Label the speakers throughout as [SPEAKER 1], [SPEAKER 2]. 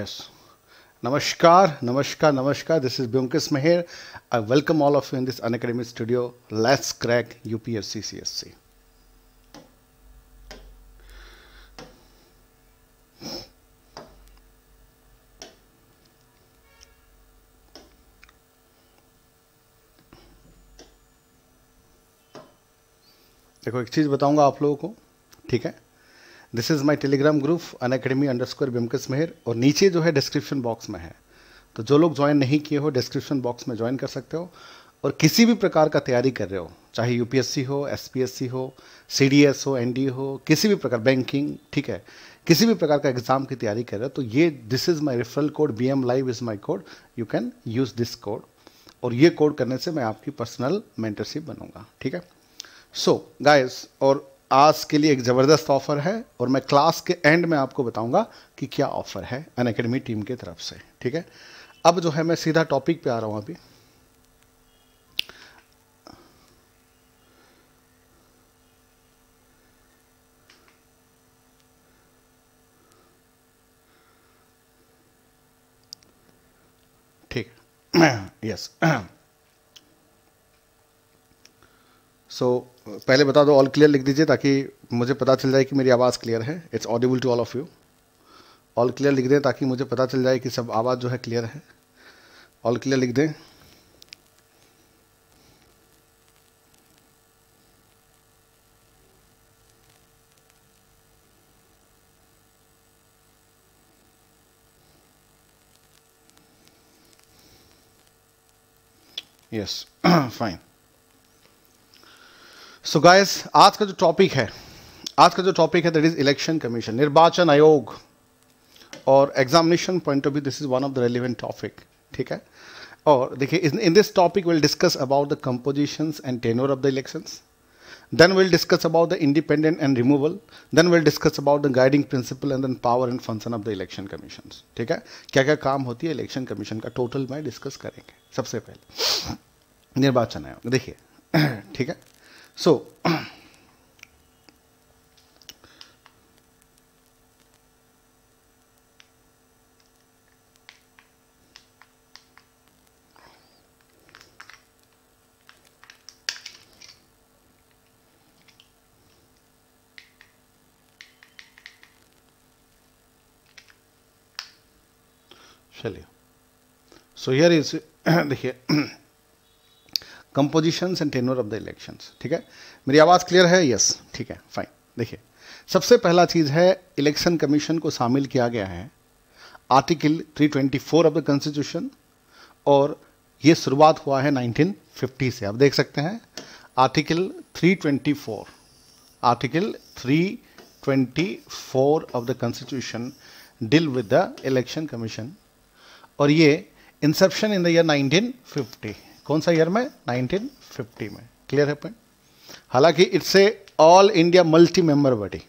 [SPEAKER 1] Yes नमस्कार नमस्कार नमस्कार this is Byomkesh Meher I welcome all of you in this Unacademy studio let's crack UPSC CSE देखो, एक चीज़ बताऊँगा आप लोगों को। ठीक है? This is my Telegram group Unacademy underscore Byomkesh Meher और नीचे जो है डिस्क्रिप्शन बॉक्स में है। तो जो लोग ज्वाइन नहीं किए हो डिस्क्रिप्शन बॉक्स में ज्वाइन कर सकते हो। और किसी भी प्रकार का तैयारी कर रहे हो चाहे यूपीएससी हो एसपीएससी हो सीडीएस हो एनडी हो किसी भी प्रकार बैंकिंग ठीक है? किसी भी प्रकार का एग्ज़ाम की तैयारी कर रहे हो तो ये this is my referral code B M live is my code you can use this code और ये कोड करने से मैं आपकी पर्सनल मेंटरशिप बनूँगा ठीक है? सो so, गाइस और आज के लिए एक ज़बरदस्त ऑफ़र है और मैं क्लास के एंड में आपको बताऊँगा कि क्या ऑफ़र है अन अकेडमी टीम की तरफ़ से, ठीक है? अब जो है मैं सीधा टॉपिक पे आ रहा हूँ अभी। ठीक। यस सो so, पहले बता दो ऑल क्लियर लिख दीजिए ताकि मुझे पता चल जाए कि मेरी आवाज़ क्लियर है। It's audible to all of you all clear लिख दें ताकि मुझे पता चल जाए कि सब आवाज़ जो है क्लियर है। ऑल क्लियर लिख दें। Yes fine so so guys आज का जो टॉपिक है, आज का जो टॉपिक है दैट इज़ इलेक्शन कमीशन निर्वाचन आयोग और examination point of view this is one of the relevant topic ठीक है? और देखिए in this topic will discuss about the compositions and tenure of the elections we'll discuss about the independent and removal. Then we'll discuss about the guiding principle and then power and function of the election commissions, ठीक है? क्या क्या काम होती है election commission का? Total में discuss करेंगे, सबसे पहले। निर्वाचन आयोग, देखिए, ठीक है? So, चलिए सो हियर इज़ देखिए compositions and tenure of the elections ठीक है? मेरी आवाज़ क्लियर है? यस ठीक है. फाइन देखिए, सबसे पहला चीज़ है इलेक्शन कमीशन को शामिल किया गया है आर्टिकल 324 ऑफ़ द कॉन्स्टिट्यूशन और ये शुरुआत हुआ है 1950 से। आप देख सकते हैं article 324 article 324 of the constitution deal with the election commission और ये इंसेप्शन इन द ईयर 1950 कौन सा ईयर में? 1950 में। क्लियर है पॉइंट हालाँकि it's a all India multi member body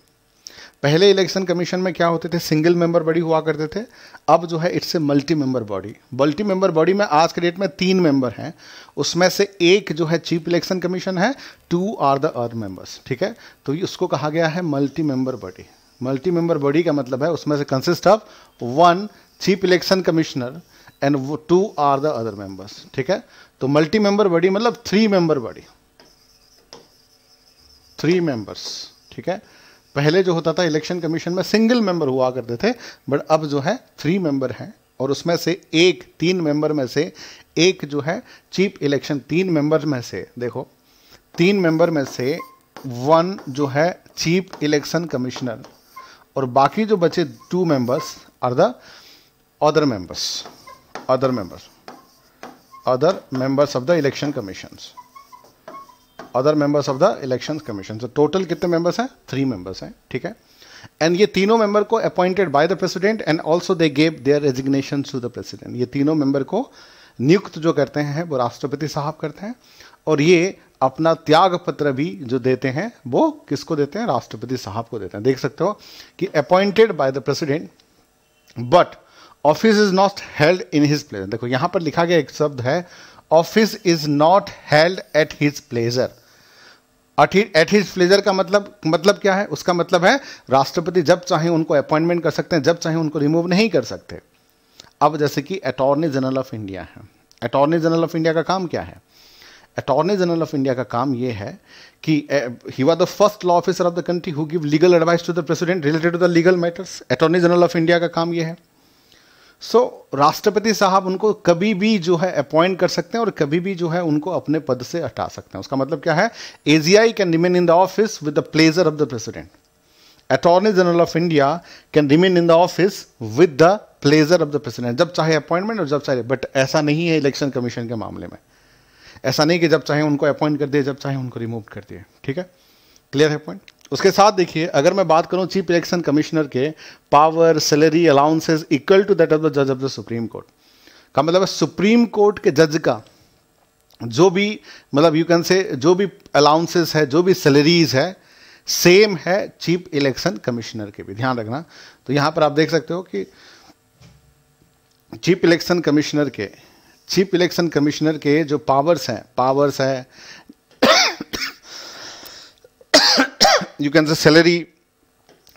[SPEAKER 1] पहले इलेक्शन कमीशन में क्या होते थे? सिंगल मेंबर बॉडी हुआ करते थे। अब जो है it's a multi member body multi member body में आज के डेट में तीन मेंबर हैं। उसमें से एक जो है चीफ इलेक्शन कमीशन है। Two are the other members ठीक है? तो उसको कहा गया है multi member body multi member body का मतलब है, उसमें से consist of one chief election commissioner and two are the other members ठीक है? तो मल्टी मेंबर बॉडी मतलब three member body three members ठीक है? पहले जो होता था इलेक्शन कमीशन में सिंगल मेंबर हुआ करते थे बट अब जो है थ्री मेंबर हैं, और उसमें से एक, तीन मेंबर में से एक जो है चीफ इलेक्शन तीन मेंबर में से, देखो, तीन मेंबर में से वन जो है चीफ इलेक्शन कमिश्नर और बाकी जो बचे two members are the other members other members other members of the election commissions. Other members of the election commission तो टोटल कितने मेंबर्स हैं? थ्री मेंबर्स हैं, ठीक है? एंड ये तीनों मेंबर को appointed by the president and also they gave their resignation to the president ये तीनों मेंबर को नियुक्त जो करते हैं, वो राष्ट्रपति साहब करते हैं और ये अपना त्याग पत्र भी जो देते हैं, वो किसको देते हैं? राष्ट्रपति साहब को देते हैं। देख सकते हो कि appointed by the president but office is not held in his pleasure देखो, यहाँ पर लिखा गया एक शब्द है office is not held at his pleasure at his pleasure का मतलब मतलब क्या है? उसका मतलब है, राष्ट्रपति जब चाहे उनको अपॉइंटमेंट कर सकते हैं, जब चाहे उनको रिमूव नहीं कर सकते। अब जैसे कि अटॉर्नी जनरल ऑफ़ इंडिया है। अटॉर्नी जनरल ऑफ़ इंडिया का काम क्या है? अटॉर्नी जनरल ऑफ़ इंडिया का काम यह है कि he was the first law officer of the country who give legal advice to the president related to the legal matters attorney general of India का काम यह है। सो so, राष्ट्रपति साहब उनको कभी भी जो है अपॉइंट कर सकते हैं और कभी भी जो है उनको अपने पद से हटा सकते हैं। उसका मतलब क्या है? AGI can remain in the office with the pleasure of the president attorney general of India can remain in the office with the pleasure of the president जब चाहे अपॉइंटमेंट और जब चाहे बट ऐसा नहीं है इलेक्शन कमीशन के मामले में। ऐसा नहीं कि जब चाहे उनको अपॉइंट कर दिए जब चाहे उनको रिमूव कर दिए। ठीक है? क्लियर है पॉइंट उसके साथ देखिए, अगर मैं बात करूँ चीफ इलेक्शन कमिश्नर के, power salary allowances equal to that of the जज ऑफ़ द सुप्रीम कोर्ट का मतलब है सुप्रीम कोर्ट के जज का जो भी मतलब यू कैन से जो भी अलाउंसेस है, जो भी सैलरीज है सेम है चीफ इलेक्शन कमिश्नर के भी। ध्यान रखना। तो यहाँ पर आप देख सकते हो कि चीफ इलेक्शन कमिश्नर के, चीफ इलेक्शन कमिश्नर के जो पावर्स हैं पावर्स है you can say salary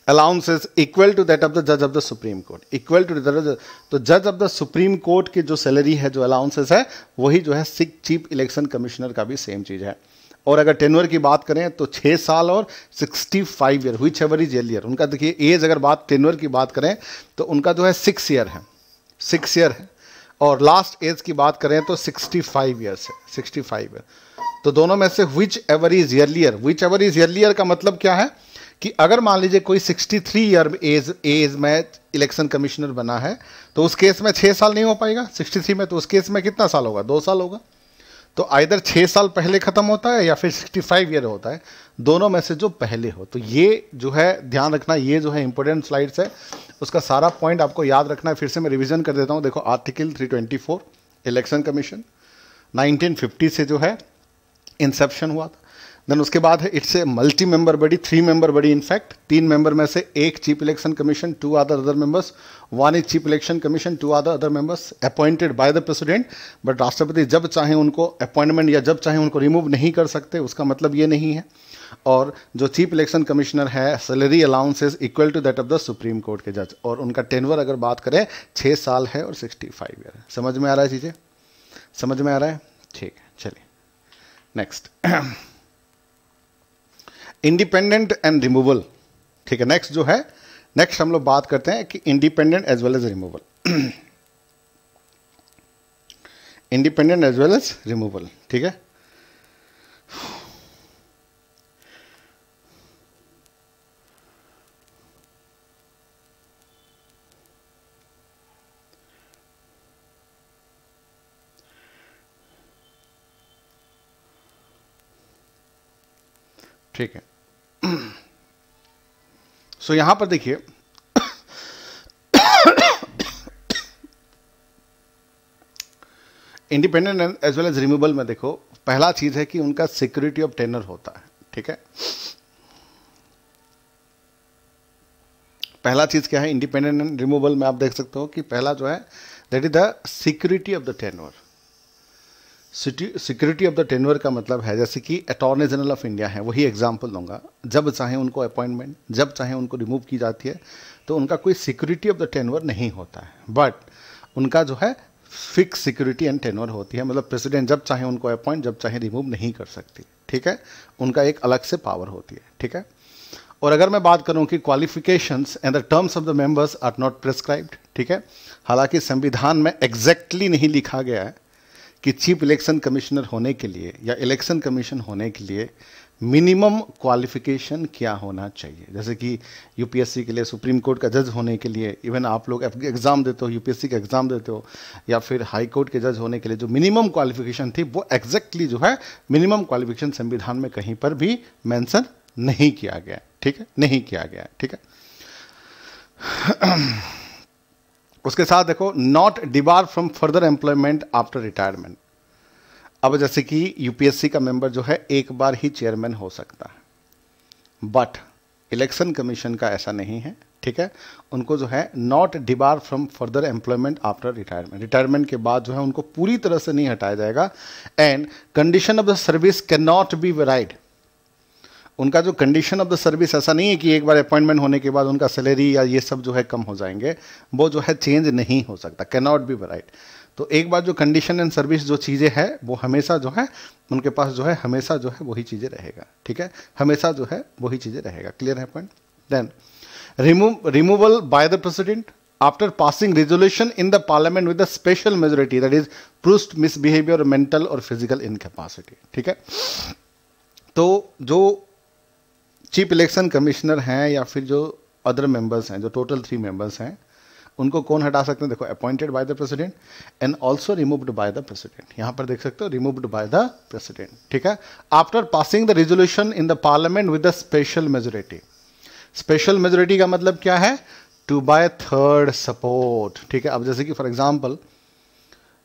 [SPEAKER 1] allowances equal to that of the judge of the supreme court. Equal to the तो जज ऑफ़ द सुप्रीम कोर्ट की जो सैलरी है, जो अलाउंसेस है, वही जो है सिख चीफ इलेक्शन कमिश्नर का भी सेम चीज़ है। और अगर टेनवर की बात करें तो छः साल और sixty five year whichever is earlier उनका देखिए एज अगर बात टेनवर की बात करें तो उनका जो है सिक्स ईयर है। सिक्स ईयर है। और लास्ट एज की बात करें तो सिक्सटी फाइव ईयर्स है। सिक्सटी फाइव ईयर तो दोनों में से whichever is earlier whichever is earlier का मतलब क्या है? कि अगर मान लीजिए कोई 63 ईयर एज एज में इलेक्शन कमिश्नर बना है तो उस केस में छः साल नहीं हो पाएगा। 63 में तो उस केस में कितना साल होगा? दो साल होगा। तो आइधर छः साल पहले ख़त्म होता है या फिर 65 ईयर होता है। दोनों में से जो पहले हो। तो ये जो है, ध्यान रखना, ये जो है इंपॉर्टेंट स्लाइड्स है। उसका सारा पॉइंट आपको याद रखना है। फिर से मैं रिविजन कर देता हूँ। देखो आर्टिकल 324 इलेक्शन कमीशन 1950 से जो है इंसेप्शन हुआ था। देन उसके बाद है it's a multi member body three member body in fact तीन मेंबर में से एक chief election commission two other other members one is chief election commission two other other members appointed by the president but राष्ट्रपति जब चाहे उनको appointment या जब चाहे उनको रिमूव नहीं कर सकते, उसका मतलब ये नहीं है। और जो चीफ इलेक्शन कमिश्नर है salary allowance is equal to that of the supreme court के जज और उनका टेनवर अगर बात करें छः साल है और सिक्सटी फाइव ईयर है। समझ में आ रहा है चीज़ें? समझ में आ रहा है? ठीक है। नेक्स्ट इंडिपेंडेंट एंड रिमूवल ठीक है नेक्स्ट जो है नेक्स्ट हम लोग बात करते हैं कि independent as well as removal independent as well as removal ठीक है? ठीक है। सो so, यहाँ पर देखिए। Independent as well as removal में देखो पहला चीज़ है कि उनका सिक्योरिटी ऑफ़ टेनर होता है ठीक है? पहला चीज़ क्या है? इंडिपेंडेंट एंड रिमूवल में आप देख सकते हो कि पहला जो है that is the security of the tenure security of the tenure का मतलब है, जैसे कि अटॉर्नी जनरल ऑफ़ इंडिया है, वही एग्ज़ाम्पल दूँगा। जब चाहे उनको अपॉइंटमेंट जब चाहे उनको रिमूव की जाती है तो उनका कोई सिक्योरिटी ऑफ़ द टेनवर नहीं होता है। बट उनका जो है फिक्स सिक्योरिटी एंड टेनवर होती है। मतलब प्रेसिडेंट जब चाहे उनको अपॉइंट जब चाहे रिमूव नहीं कर सकती। ठीक है? उनका एक अलग से पावर होती है। ठीक है? और अगर मैं बात करूँ कि qualifications and the terms of the members are not prescribed ठीक है? हालाँकि संविधान में एग्जैक्टली exactly नहीं लिखा गया है। कि चीफ इलेक्शन कमिश्नर होने के लिए या इलेक्शन कमीशन होने के लिए मिनिमम क्वालिफिकेशन क्या होना चाहिए? जैसे कि यूपीएससी के लिए, सुप्रीम कोर्ट का जज होने के लिए, इवन आप लोग एग्ज़ाम देते हो, यूपीएससी का एग्ज़ाम देते हो, या फिर हाई कोर्ट के जज होने के लिए जो मिनिमम क्वालिफिकेशन थी, वो एग्जैक्टली जो है, मिनिमम क्वालिफिकेशन संविधान में कहीं पर भी मेंशन नहीं किया गया। ठीक है? नहीं किया गया। ठीक है? उसके साथ देखो not debar from further employment after retirement अब जैसे कि यूपीएससी का मेंबर जो है, एक बार ही चेयरमैन हो सकता है। बट इलेक्शन कमीशन का ऐसा नहीं है, ठीक है? उनको जो है not debar from further employment after retirement retirement के बाद जो है, उनको पूरी तरह से नहीं हटाया जाएगा। And condition of the service can not be varied उनका जो कंडीशन ऑफ़ द सर्विस ऐसा नहीं है कि एक बार अपॉइंटमेंट होने के बाद उनका सैलरी या ये सब जो है कम हो जाएँगे, वो जो है चेंज नहीं हो सकता कैन नॉट बी राइट तो एक बार जो कंडीशन एंड सर्विस जो चीज़ें हैं, वो हमेशा जो है, उनके पास जो है, हमेशा जो है वही चीज़ें रहेगा, ठीक है? हमेशा जो है, वही चीज़ें रहेगा क्लियर है point then remove removal by the president after passing resolution in the parliament with a special majority, that is proved misbehavior, mental or physical incapacity, ठीक है? तो जो चीफ इलेक्शन कमिश्नर हैं या फिर जो अदर मेंबर्स हैं, जो टोटल थ्री मेंबर्स हैं, उनको कौन हटा सकते हैं? देखो appointed by the president and also removed by the president यहाँ पर देख सकते हो रिमूव्ड बाय द प्रेसिडेंट ठीक है? After passing the resolution in the parliament with the special majority special majority का मतलब क्या है? टू बाय थर्ड सपोर्ट ठीक है? अब जैसे कि फॉर एग्ज़ाम्पल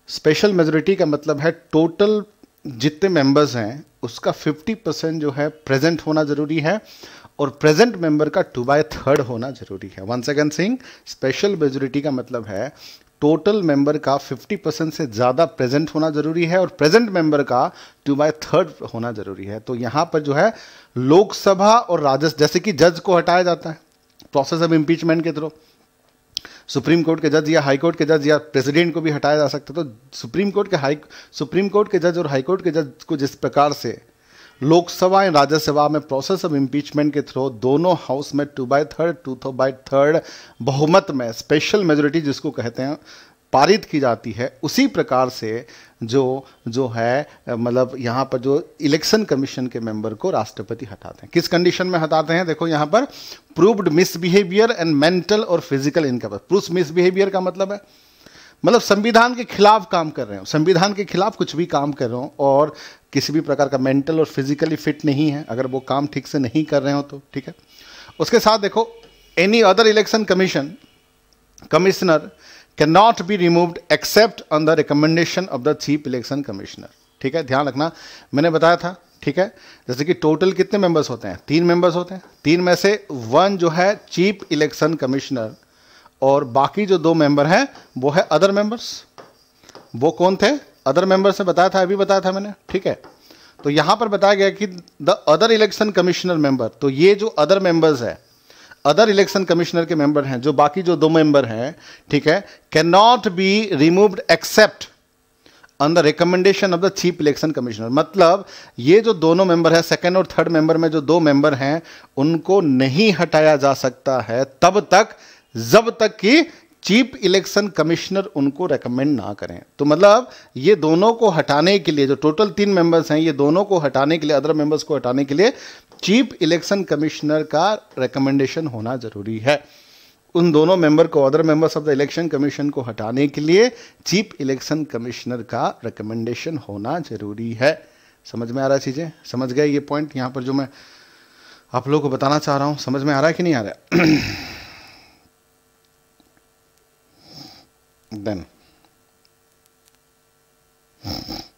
[SPEAKER 1] स्पेशल मेजोरिटी का मतलब है टोटल जितने मेंबर्स हैं, उसका 50 परसेंट जो है प्रेजेंट होना ज़रूरी है और प्रेजेंट मेंबर का टू बाय थर्ड होना ज़रूरी है। वन सेकेंड सिंह स्पेशल मेजोरिटी का मतलब है टोटल मेंबर का 50 परसेंट से ज़्यादा प्रेजेंट होना ज़रूरी है और प्रेजेंट मेंबर का टू बाय थर्ड होना ज़रूरी है। तो यहाँ पर जो है लोकसभा और राज्यसभा जैसे कि जज को हटाया जाता है। प्रोसेस ऑफ़ इम्पीचमेंट के थ्रू सुप्रीम कोर्ट के जज या हाई कोर्ट के जज या प्रेसिडेंट को भी हटाया जा सकता तो सुप्रीम कोर्ट के हाई, सुप्रीम कोर्ट के जज और हाई कोर्ट के जज को जिस प्रकार से लोकसभा या राज्यसभा में प्रोसेस ऑफ़ इम्पीचमेंट के थ्रू दोनों हाउस में टू बाय थर्ड टू थो बाय थर्ड बहुमत में स्पेशल मेजोरिटी जिसको कहते हैं पारित की जाती है, उसी प्रकार से जो जो है मतलब यहाँ पर जो इलेक्शन कमीशन के मेंबर को राष्ट्रपति हटाते हैं। किस कंडीशन में हटाते हैं? देखो यहाँ पर प्रूव्ड मिसबिहेवियर एंड मेंटल और फ़िज़िकल इनकम। प्रूफ मिसबिहेवियर का मतलब है मतलब संविधान के खिलाफ काम कर रहे हो। संविधान के खिलाफ कुछ भी काम कर रहे हो और किसी भी प्रकार का मेंटल और फिजिकली फिट नहीं है। अगर वो काम ठीक से नहीं कर रहे हो तो ठीक है? उसके साथ देखो any other election commission commissioner not be removed except on the recommendation of the chief election commissioner ठीक है? ध्यान रखना। मैंने बताया था, ठीक है? जैसे कि टोटल कितने मेंबर्स होते हैं? तीन मेंबर्स होते हैं। तीन में से वन जो है चीफ इलेक्शन कमिश्नर और बाकी जो दो मेंबर हैं, वो है अदर मेंबर्स वो कौन थे? अदर मेंबर्स से बताया था, अभी बताया था मैंने। ठीक है? तो यहाँ पर बताया गया कि the other election commissioner member तो ये जो अदर मेंबर्स है अदर इलेक्शन कमिश्नर के मेंबर हैं, जो बाकी जो दो मेंबर हैं, ठीक है can not be removed except on the recommendation of the chief election commissioner मतलब ये जो दोनों मेंबर है सेकेंड और थर्ड मेंबर में जो दो मेंबर हैं, उनको नहीं हटाया जा सकता है तब तक, जब तक कि चीफ इलेक्शन कमिश्नर उनको रेकमेंड ना करें। तो मतलब ये दोनों को हटाने के लिए, जो टोटल तीन मेंबर्स हैं, ये दोनों को हटाने के लिए अदर मेंबर्स को हटाने के लिए चीफ इलेक्शन कमिश्नर का रिकमेंडेशन होना ज़रूरी है। उन दोनों मेंबर को other members of the election commission को हटाने के लिए चीफ इलेक्शन कमिश्नर का रिकमेंडेशन होना ज़रूरी है। समझ में आ रहा है चीज़ें? समझ गए ये पॉइंट यहाँ पर जो मैं आप लोगों को बताना चाह रहा हूँ, समझ में आ रहा है कि नहीं आ रहा है?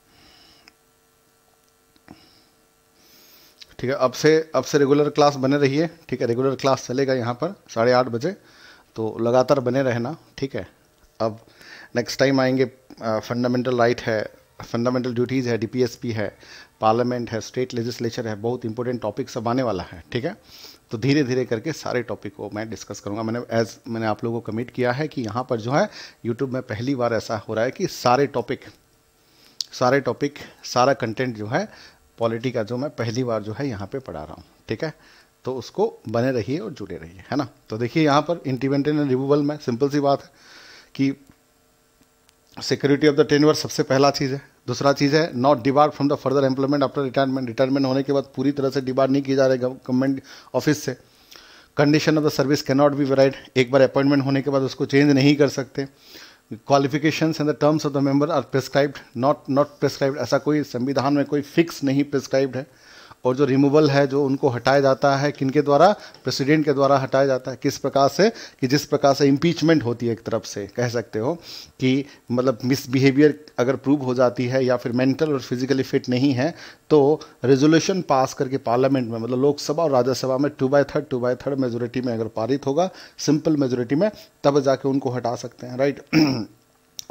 [SPEAKER 1] ठीक है, अब से अब से रेगुलर क्लास बने रहिए, ठीक है रेगुलर क्लास चलेगा यहाँ पर साढ़े आठ बजे तो लगातार बने रहना, ठीक है। अब नेक्स्ट टाइम आएँगे फंडामेंटल राइट है फंडामेंटल ड्यूटीज़ है डीपीएसपी है पार्लियामेंट है स्टेट लेजिस्लेचर है, बहुत इंपॉर्टेंट टॉपिक सब आने वाला है, ठीक है। तो धीरे धीरे करके सारे टॉपिक को मैं डिस्कस करूँगा। मैंने एज मैंने आप लोगों को कमिट किया है कि यहाँ पर जो है यूट्यूब में पहली बार ऐसा हो रहा है कि सारे टॉपिक सारे टॉपिक सारा कंटेंट जो है पॉलिटी का जो मैं पहली बार जो है यहाँ पे पढ़ा रहा हूँ, ठीक है? तो उसको बने रहिए और जुड़े रहिए, है ना? तो देखिए यहाँ पर इंटीमेंटेन एंड रिमूवल में सिंपल सी बात है कि सिक्योरिटी ऑफ़ द टेनवर सबसे पहला चीज़ है। दूसरा चीज़ है not debarred from the further employment after retirement retirement होने के बाद पूरी तरह से डिबार्ड नहीं किए जा रहे गवर्नमेंट ऑफ़िस से। Condition of the service can not be varied एक बार अपॉइंटमेंट होने के बाद उसको चेंज नहीं कर सकते। Qualification and the terms of the member are prescribed not not prescribed ऐसा कोई संविधान में कोई फिक्स नहीं प्रिस्क्राइब्ड है। और जो रिमूवल है, जो उनको हटाया जाता है, किनके द्वारा? प्रेसिडेंट के द्वारा हटाया जाता है। किस प्रकार से? कि जिस प्रकार से इम्पीचमेंट होती है एक तरफ़ से, कह सकते हो, कि मतलब मिसबिहेवियर अगर प्रूव हो जाती है या फिर मेंटल और फिजिकली फिट नहीं है तो रेजोल्यूशन पास करके पार्लियामेंट में मतलब लोकसभा और राज्यसभा में two by third two by third majority में अगर पारित होगा सिंपल मेजोरिटी में, तब जाके उनको हटा सकते हैं राइट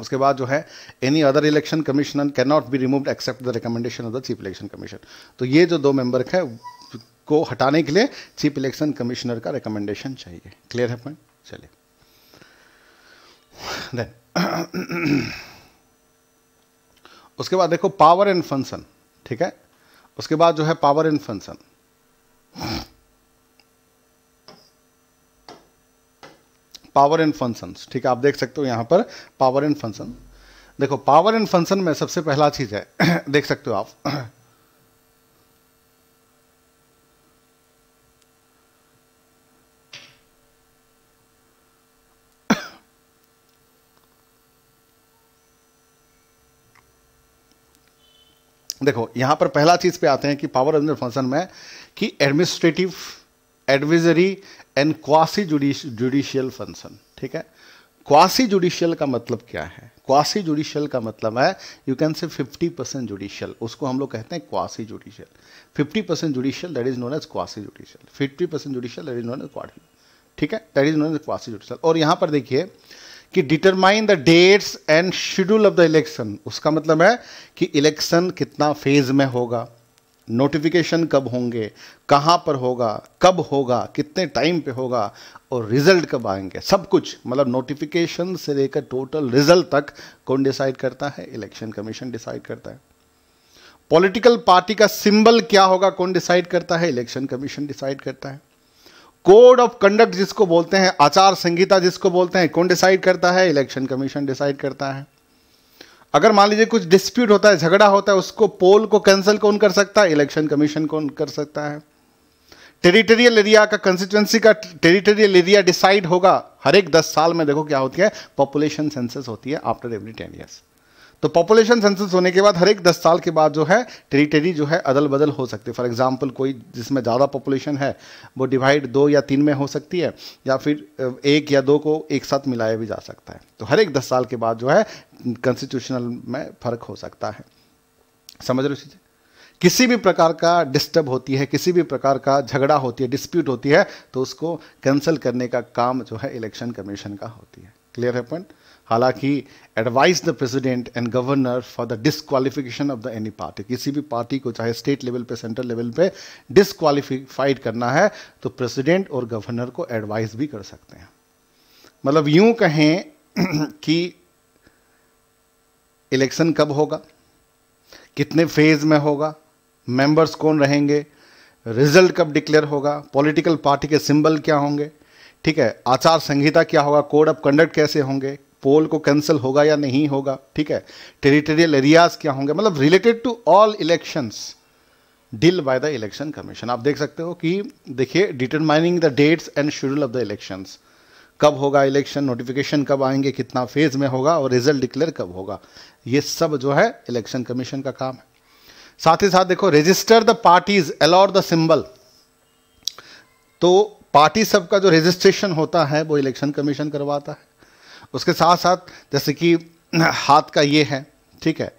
[SPEAKER 1] उसके बाद जो है any other election commission can not be removed except the recommendation of the chief election commission तो ये जो दो मेंबर है, को हटाने के लिए चीफ इलेक्शन कमिश्नर का रिकमेंडेशन चाहिए। क्लियर है पॉइंट चलिए। देन उसके बाद देखो पावर एंड फ़ंक्शन ठीक है? उसके बाद जो है power and function power and function ठीक है? आप देख सकते हो यहाँ पर पावर एंड फ़ंक्शन देखो पावर एंड फ़ंक्शन में सबसे पहला चीज़ है, देख सकते हो आप। देखो, यहाँ पर पहला चीज़ पे आते हैं कि पावर एंड फ़ंक्शन में कि administrative advisory and quasi judicial function ठीक है? क्वासी जुडिशियल का मतलब क्या है? क्वासी जुडिशियल का मतलब है यू कैन से 50 परसेंट जुडिशियल उसको हम लोग कहते हैं quasi judicial 50 percent judicial that is known as quasi judicial 50 percent judicial that is known as quasi ठीक है? That is known as quasi judicial और यहाँ पर देखिए कि determine the dates and schedule of the election उसका मतलब है कि इलेक्शन कितना फ़ेज़ में होगा. नोटिफिकेशन कब होंगे? कहाँ पर होगा? कब होगा? कितने टाइम पे होगा? और रिज़ल्ट कब आएँगे? सब कुछ मतलब नोटिफिकेशन से लेकर टोटल रिज़ल्ट तक कौन डिसाइड करता है? इलेक्शन कमीशन डिसाइड करता है। पॉलिटिकल पार्टी का सिंबल क्या होगा? कौन डिसाइड करता है? इलेक्शन कमीशन डिसाइड करता है। कोड ऑफ़ कंडक्ट जिसको बोलते हैं, आचार संहिता जिसको बोलते हैं, कौन डिसाइड करता है? इलेक्शन कमीशन डिसाइड करता है। अगर मान लीजिए कुछ डिस्प्यूट होता है, झगड़ा होता है, उसको पोल को कैंसिल कौन कर सकता है? इलेक्शन कमीशन कौन कर सकता है? टेरिटोरियल एरिया का कंस्टिट्यूंसी का टेरिटोरियल एरिया डिसाइड होगा। हर एक दस साल में देखो क्या होती है पॉपुलेशन सेंसस होती है आफ्टर एवरी टेन ईयर्स तो पॉपुलेशन सेंसस होने के बाद हर एक दस साल के बाद जो है टेरिटरी जो है अदल बदल हो सकती है। फॉर एग्ज़ाम्पल कोई जिसमें ज़्यादा पॉपुलेशन है, वो डिवाइड दो या तीन में हो सकती है, या फिर एक या दो को एक साथ मिलाया भी जा सकता है। तो हर एक दस साल के बाद जो है कॉन्स्टिट्यूशनल में फ़र्क हो सकता है। समझ रहे चीज़ें? किसी भी प्रकार का डिस्टर्ब होती है, किसी भी प्रकार का झगड़ा होती है डिस्प्यूट होती है तो उसको कैंसिल करने का काम जो है इलेक्शन कमीशन का होती है। क्लियर है पॉइंट हालाँकि advise the president and governor for the disqualification of the any party किसी भी पार्टी को चाहे स्टेट लेवल पे सेंट्रल लेवल पे डिसक्वालिफाइड करना है तो प्रेसिडेंट और गवर्नर को एडवाइस भी कर सकते हैं। मतलब यूँ कहें कि इलेक्शन कब होगा? कितने फ़ेज़ में होगा? मेंबर्स कौन रहेंगे? रिज़ल्ट कब डिक्लेयर होगा? पॉलिटिकल पार्टी के सिंबल क्या होंगे? ठीक है, आचार संहिता क्या होगा? कोड ऑफ़ कंडक्ट कैसे होंगे? पोल को कैंसिल होगा या नहीं होगा, ठीक है? टेरिटोरियल एरियाज़ क्या होंगे? मतलब related to all elections deal by the election commission आप देख सकते हो कि, देखिए determining the dates and schedule of the elections कब होगा इलेक्शन नोटिफिकेशन कब आएँगे, कितना फ़ेज़ में होगा और रिज़ल्ट डिक्लेयर कब होगा। ये सब जो है इलेक्शन कमीशन का काम है। साथ ही साथ देखो register the parties allot the symbol तो पार्टी सब का जो रजिस्ट्रेशन होता है, वो इलेक्शन कमीशन करवाता है। उसके साथ साथ जैसे कि हाथ का ये है, ठीक है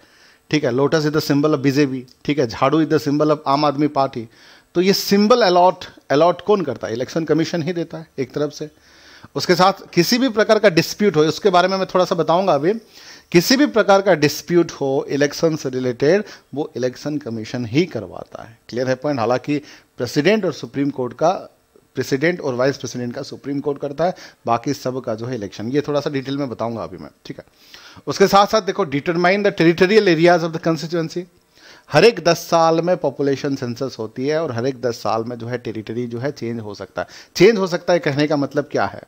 [SPEAKER 1] ठीक है lotus is the symbol of BJP ठीक है, झाड़ू इज़ द सिंबल ऑफ़ आम आदमी पार्टी। तो ये सिंबल अलॉट अलॉट कौन करता है? इलेक्शन कमीशन ही देता है, एक तरफ़ से। उसके साथ किसी भी प्रकार का डिस्प्यूट हो, उसके बारे में मैं थोड़ा सा बताऊँगा अभी। किसी भी प्रकार का डिस्प्यूट हो इलेक्शन से रिलेटेड वो इलेक्शन कमीशन ही करवाता है। क्लियर है पॉइंट हालाँकि प्रेसिडेंट और सुप्रीम कोर्ट का प्रेसिडेंट और वाइस प्रेसिडेंट का सुप्रीम कोर्ट करता है, बाकी सब का जो है इलेक्शन। ये थोड़ा सा डिटेल में बताऊँगा अभी मैं, ठीक है? उसके साथ साथ देखो determine the territorial areas of the constituency हर एक दस साल में पॉपुलेशन सेंसस होती है और हर एक दस साल में जो है टेरिटरी जो है चेंज हो सकता है। चेंज हो सकता है कहने का मतलब क्या है?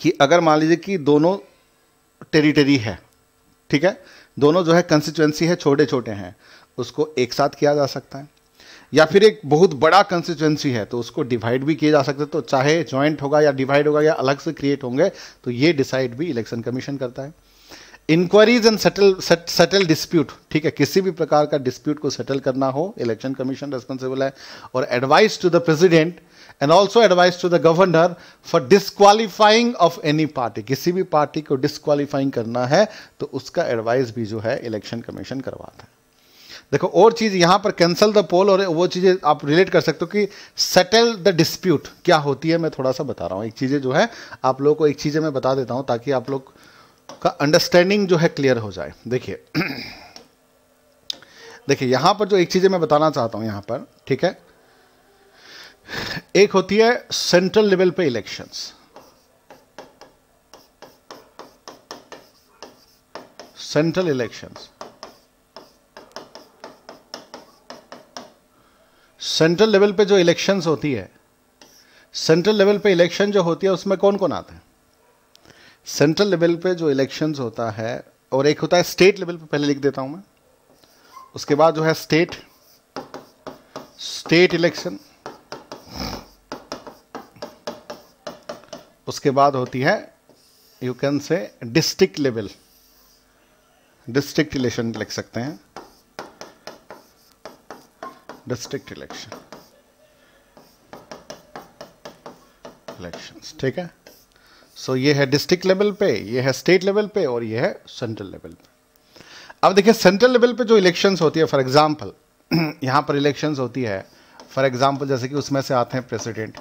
[SPEAKER 1] कि अगर मान लीजिए कि दोनों टेरिटरी है, ठीक है? दोनों जो है कंस्टिट्यूंसी है छोटे छोटे हैं, उसको एक साथ किया जा सकता है। या फिर एक बहुत बड़ा कंस्टिट्यूंसी है तो उसको डिवाइड भी किया जा सकता है। तो चाहे ज्वाइंट होगा या डिवाइड होगा या अलग से क्रिएट होंगे तो ये डिसाइड भी इलेक्शन कमीशन करता है। Inquiries and settle settle dispute ठीक है, किसी भी प्रकार का डिस्प्यूट को सेटल करना हो इलेक्शन कमीशन रेस्पॉन्सिबल है। और advice to the president and also advice to the governor for disqualifying of any party किसी भी पार्टी को डिस्क्वालिफाइंग करना है तो उसका एडवाइस भी जो है इलेक्शन कमीशन करवाता है। देखो, और चीज़ यहाँ पर कैंसल द पोल और वो चीज़ें आप रिलेट कर सकते हो कि सेटल द डिस्प्यूट क्या होती है, मैं थोड़ा सा बता रहा हूँ। एक चीज़ें जो है, आप लोगों को एक चीज़ें मैं बता देता हूँ ताकि आप लोग का अंडरस्टैंडिंग जो है क्लियर हो जाए। देखिए देखिए, यहाँ पर जो एक चीज़ें मैं बताना चाहता हूँ यहाँ पर, ठीक है? एक होती है सेंट्रल लेवल पे elections central elections central level पे जो इलेक्शंस होती है, सेंट्रल लेवल पे इलेक्शन जो होती है, उसमें कौन कौन आते हैं? सेंट्रल लेवल पे जो इलेक्शंस होता है, और एक होता है स्टेट लेवल पे, पहले लिख देता हूँ मैं। उसके बाद जो है स्टेट स्टेट इलेक्शन। उसके बाद होती है you can say district level district election लिख सकते हैं। डिस्ट्रिक्ट इलेक्शन इलेक्शंस ठीक है? सो ये है डिस्ट्रिक्ट लेवल पे, ये है स्टेट लेवल पे और ये है सेंट्रल लेवल पे. अब देखिए सेंट्रल लेवल पे जो इलेक्शंस होती है फॉर एग्जांपल यहाँ पर इलेक्शंस होती है फॉर एग्जांपल जैसे कि उसमें से आते हैं प्रेसिडेंट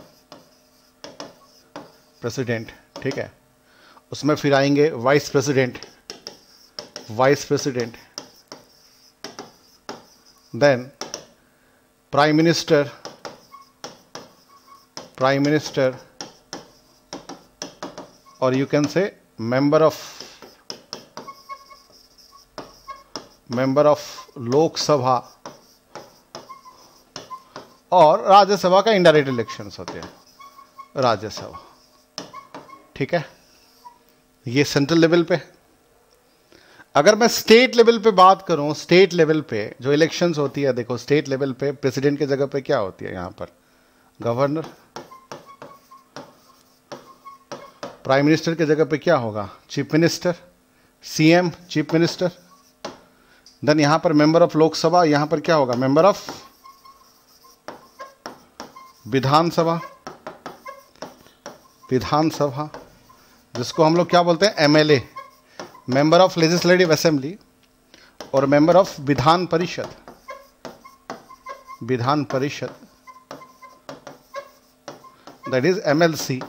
[SPEAKER 1] प्रेसिडेंट ठीक है? उसमें फिर आएँगे vice president vice president then prime minister prime minister और you can say member of member of लोक सभा और राज्यसभा का इनडायरेक्ट इलेक्शंस होते हैं राज्यसभा ठीक है? ये सेंट्रल लेवल पे अगर मैं स्टेट लेवल पे बात करूँ स्टेट लेवल पे जो इलेक्शंस होती है, देखो स्टेट लेवल पे प्रेसिडेंट की जगह पे क्या होती है यहाँ पर? गवर्नर प्राइम मिनिस्टर की जगह पे क्या होगा? Chief minister CM chief minister then यहाँ पर मेंबर ऑफ़ लोकसभा यहाँ पर क्या होगा? मेंबर ऑफ़ विधानसभा विधानसभा जिसको हम लोग क्या बोलते हैं? MLA member of legislative assembly और member of Vidhan Parishad. Vidhan Parishad. That is MLC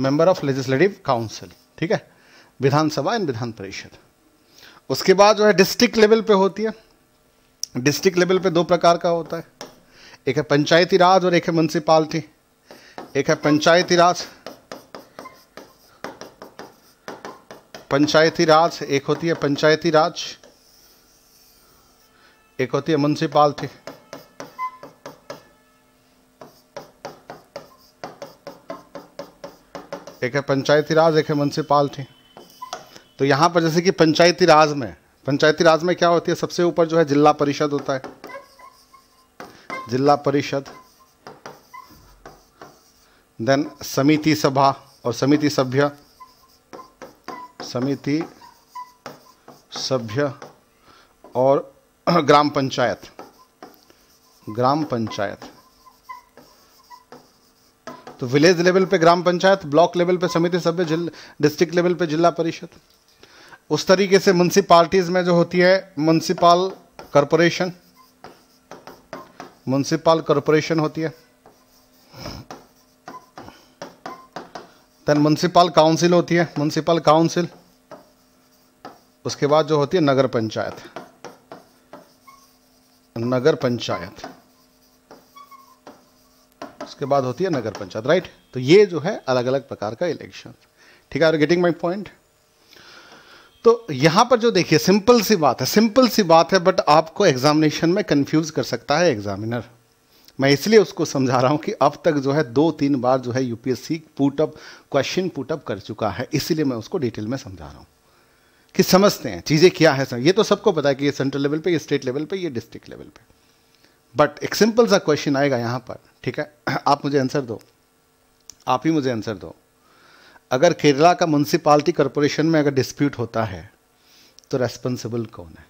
[SPEAKER 1] member of legislative council, ठीक है? विधानसभा एंड विधान परिषद। उसके बाद जो है डिस्ट्रिक्ट लेवल पे होती है। डिस्ट्रिक्ट लेवल पे दो प्रकार का होता है। एक है पंचायती राज और एक है म्यूनसिपालिटी एक है पंचायती राज। पंचायती राज, एक होती है पंचायती राज, एक होती है म्यूनसिपालिटी एक है पंचायती राज, एक है म्यूनसिपालिटी तो यहाँ पर जैसे कि पंचायती राज में, पंचायती राज में क्या होती है? सबसे ऊपर जो है जिला परिषद होता है। जिला परिषद। देन समिति सभा और समिति सभ्य। समिति, सभ्य और ग्राम पंचायत। ग्राम पंचायत। तो विलेज लेवल पे ग्राम पंचायत ब्लॉक लेवल पे समिति सभ्य डिस्ट्रिक्ट लेवल पे जिला परिषद। उस तरीके से म्यूनसिपालिटीज़ में जो होती है म्यूनसिपल कॉरपोरेशन म्यूनसिपल कॉरपोरेशन होती है। देन म्यूनसिपल काउंसिल होती है म्यूनसिपल काउंसिल उसके बाद जो होती है, नगर पंचायत। नगर पंचायत। उसके बाद होती है नगर पंचायत राइट तो ये जो है अलग अलग प्रकार का इलेक्शन ठीक है गेटिंग माई पॉइंट तो यहाँ पर जो देखिए सिंपल सी बात है सिंपल सी बात है बट आपको एग्जामिनेशन में कंफ्यूज कर सकता है एग्जामिनर मैं इसलिए उसको समझा रहा हूँ कि अब तक जो है दो तीन बार जो है यूपीएससी पुटअप क्वेश्चन पुटअप कर चुका है, इसीलिए मैं उसको डिटेल में समझा रहा हूँ कि समझते हैं, चीज़ें क्या है ये तो सबको पता है कि ये सेंट्रल लेवल पे, ये स्टेट लेवल पे, ये डिस्ट्रिक्ट लेवल पे। बट एक सिंपल सा क्वेश्चन आएगा यहाँ पर, ठीक है? आप मुझे आंसर दो। आप ही मुझे आंसर दो। अगर केरला का म्यूनसिपालिटी कॉरपोरेशन में अगर डिस्प्यूट होता है तो रेस्पॉन्सिबल कौन है?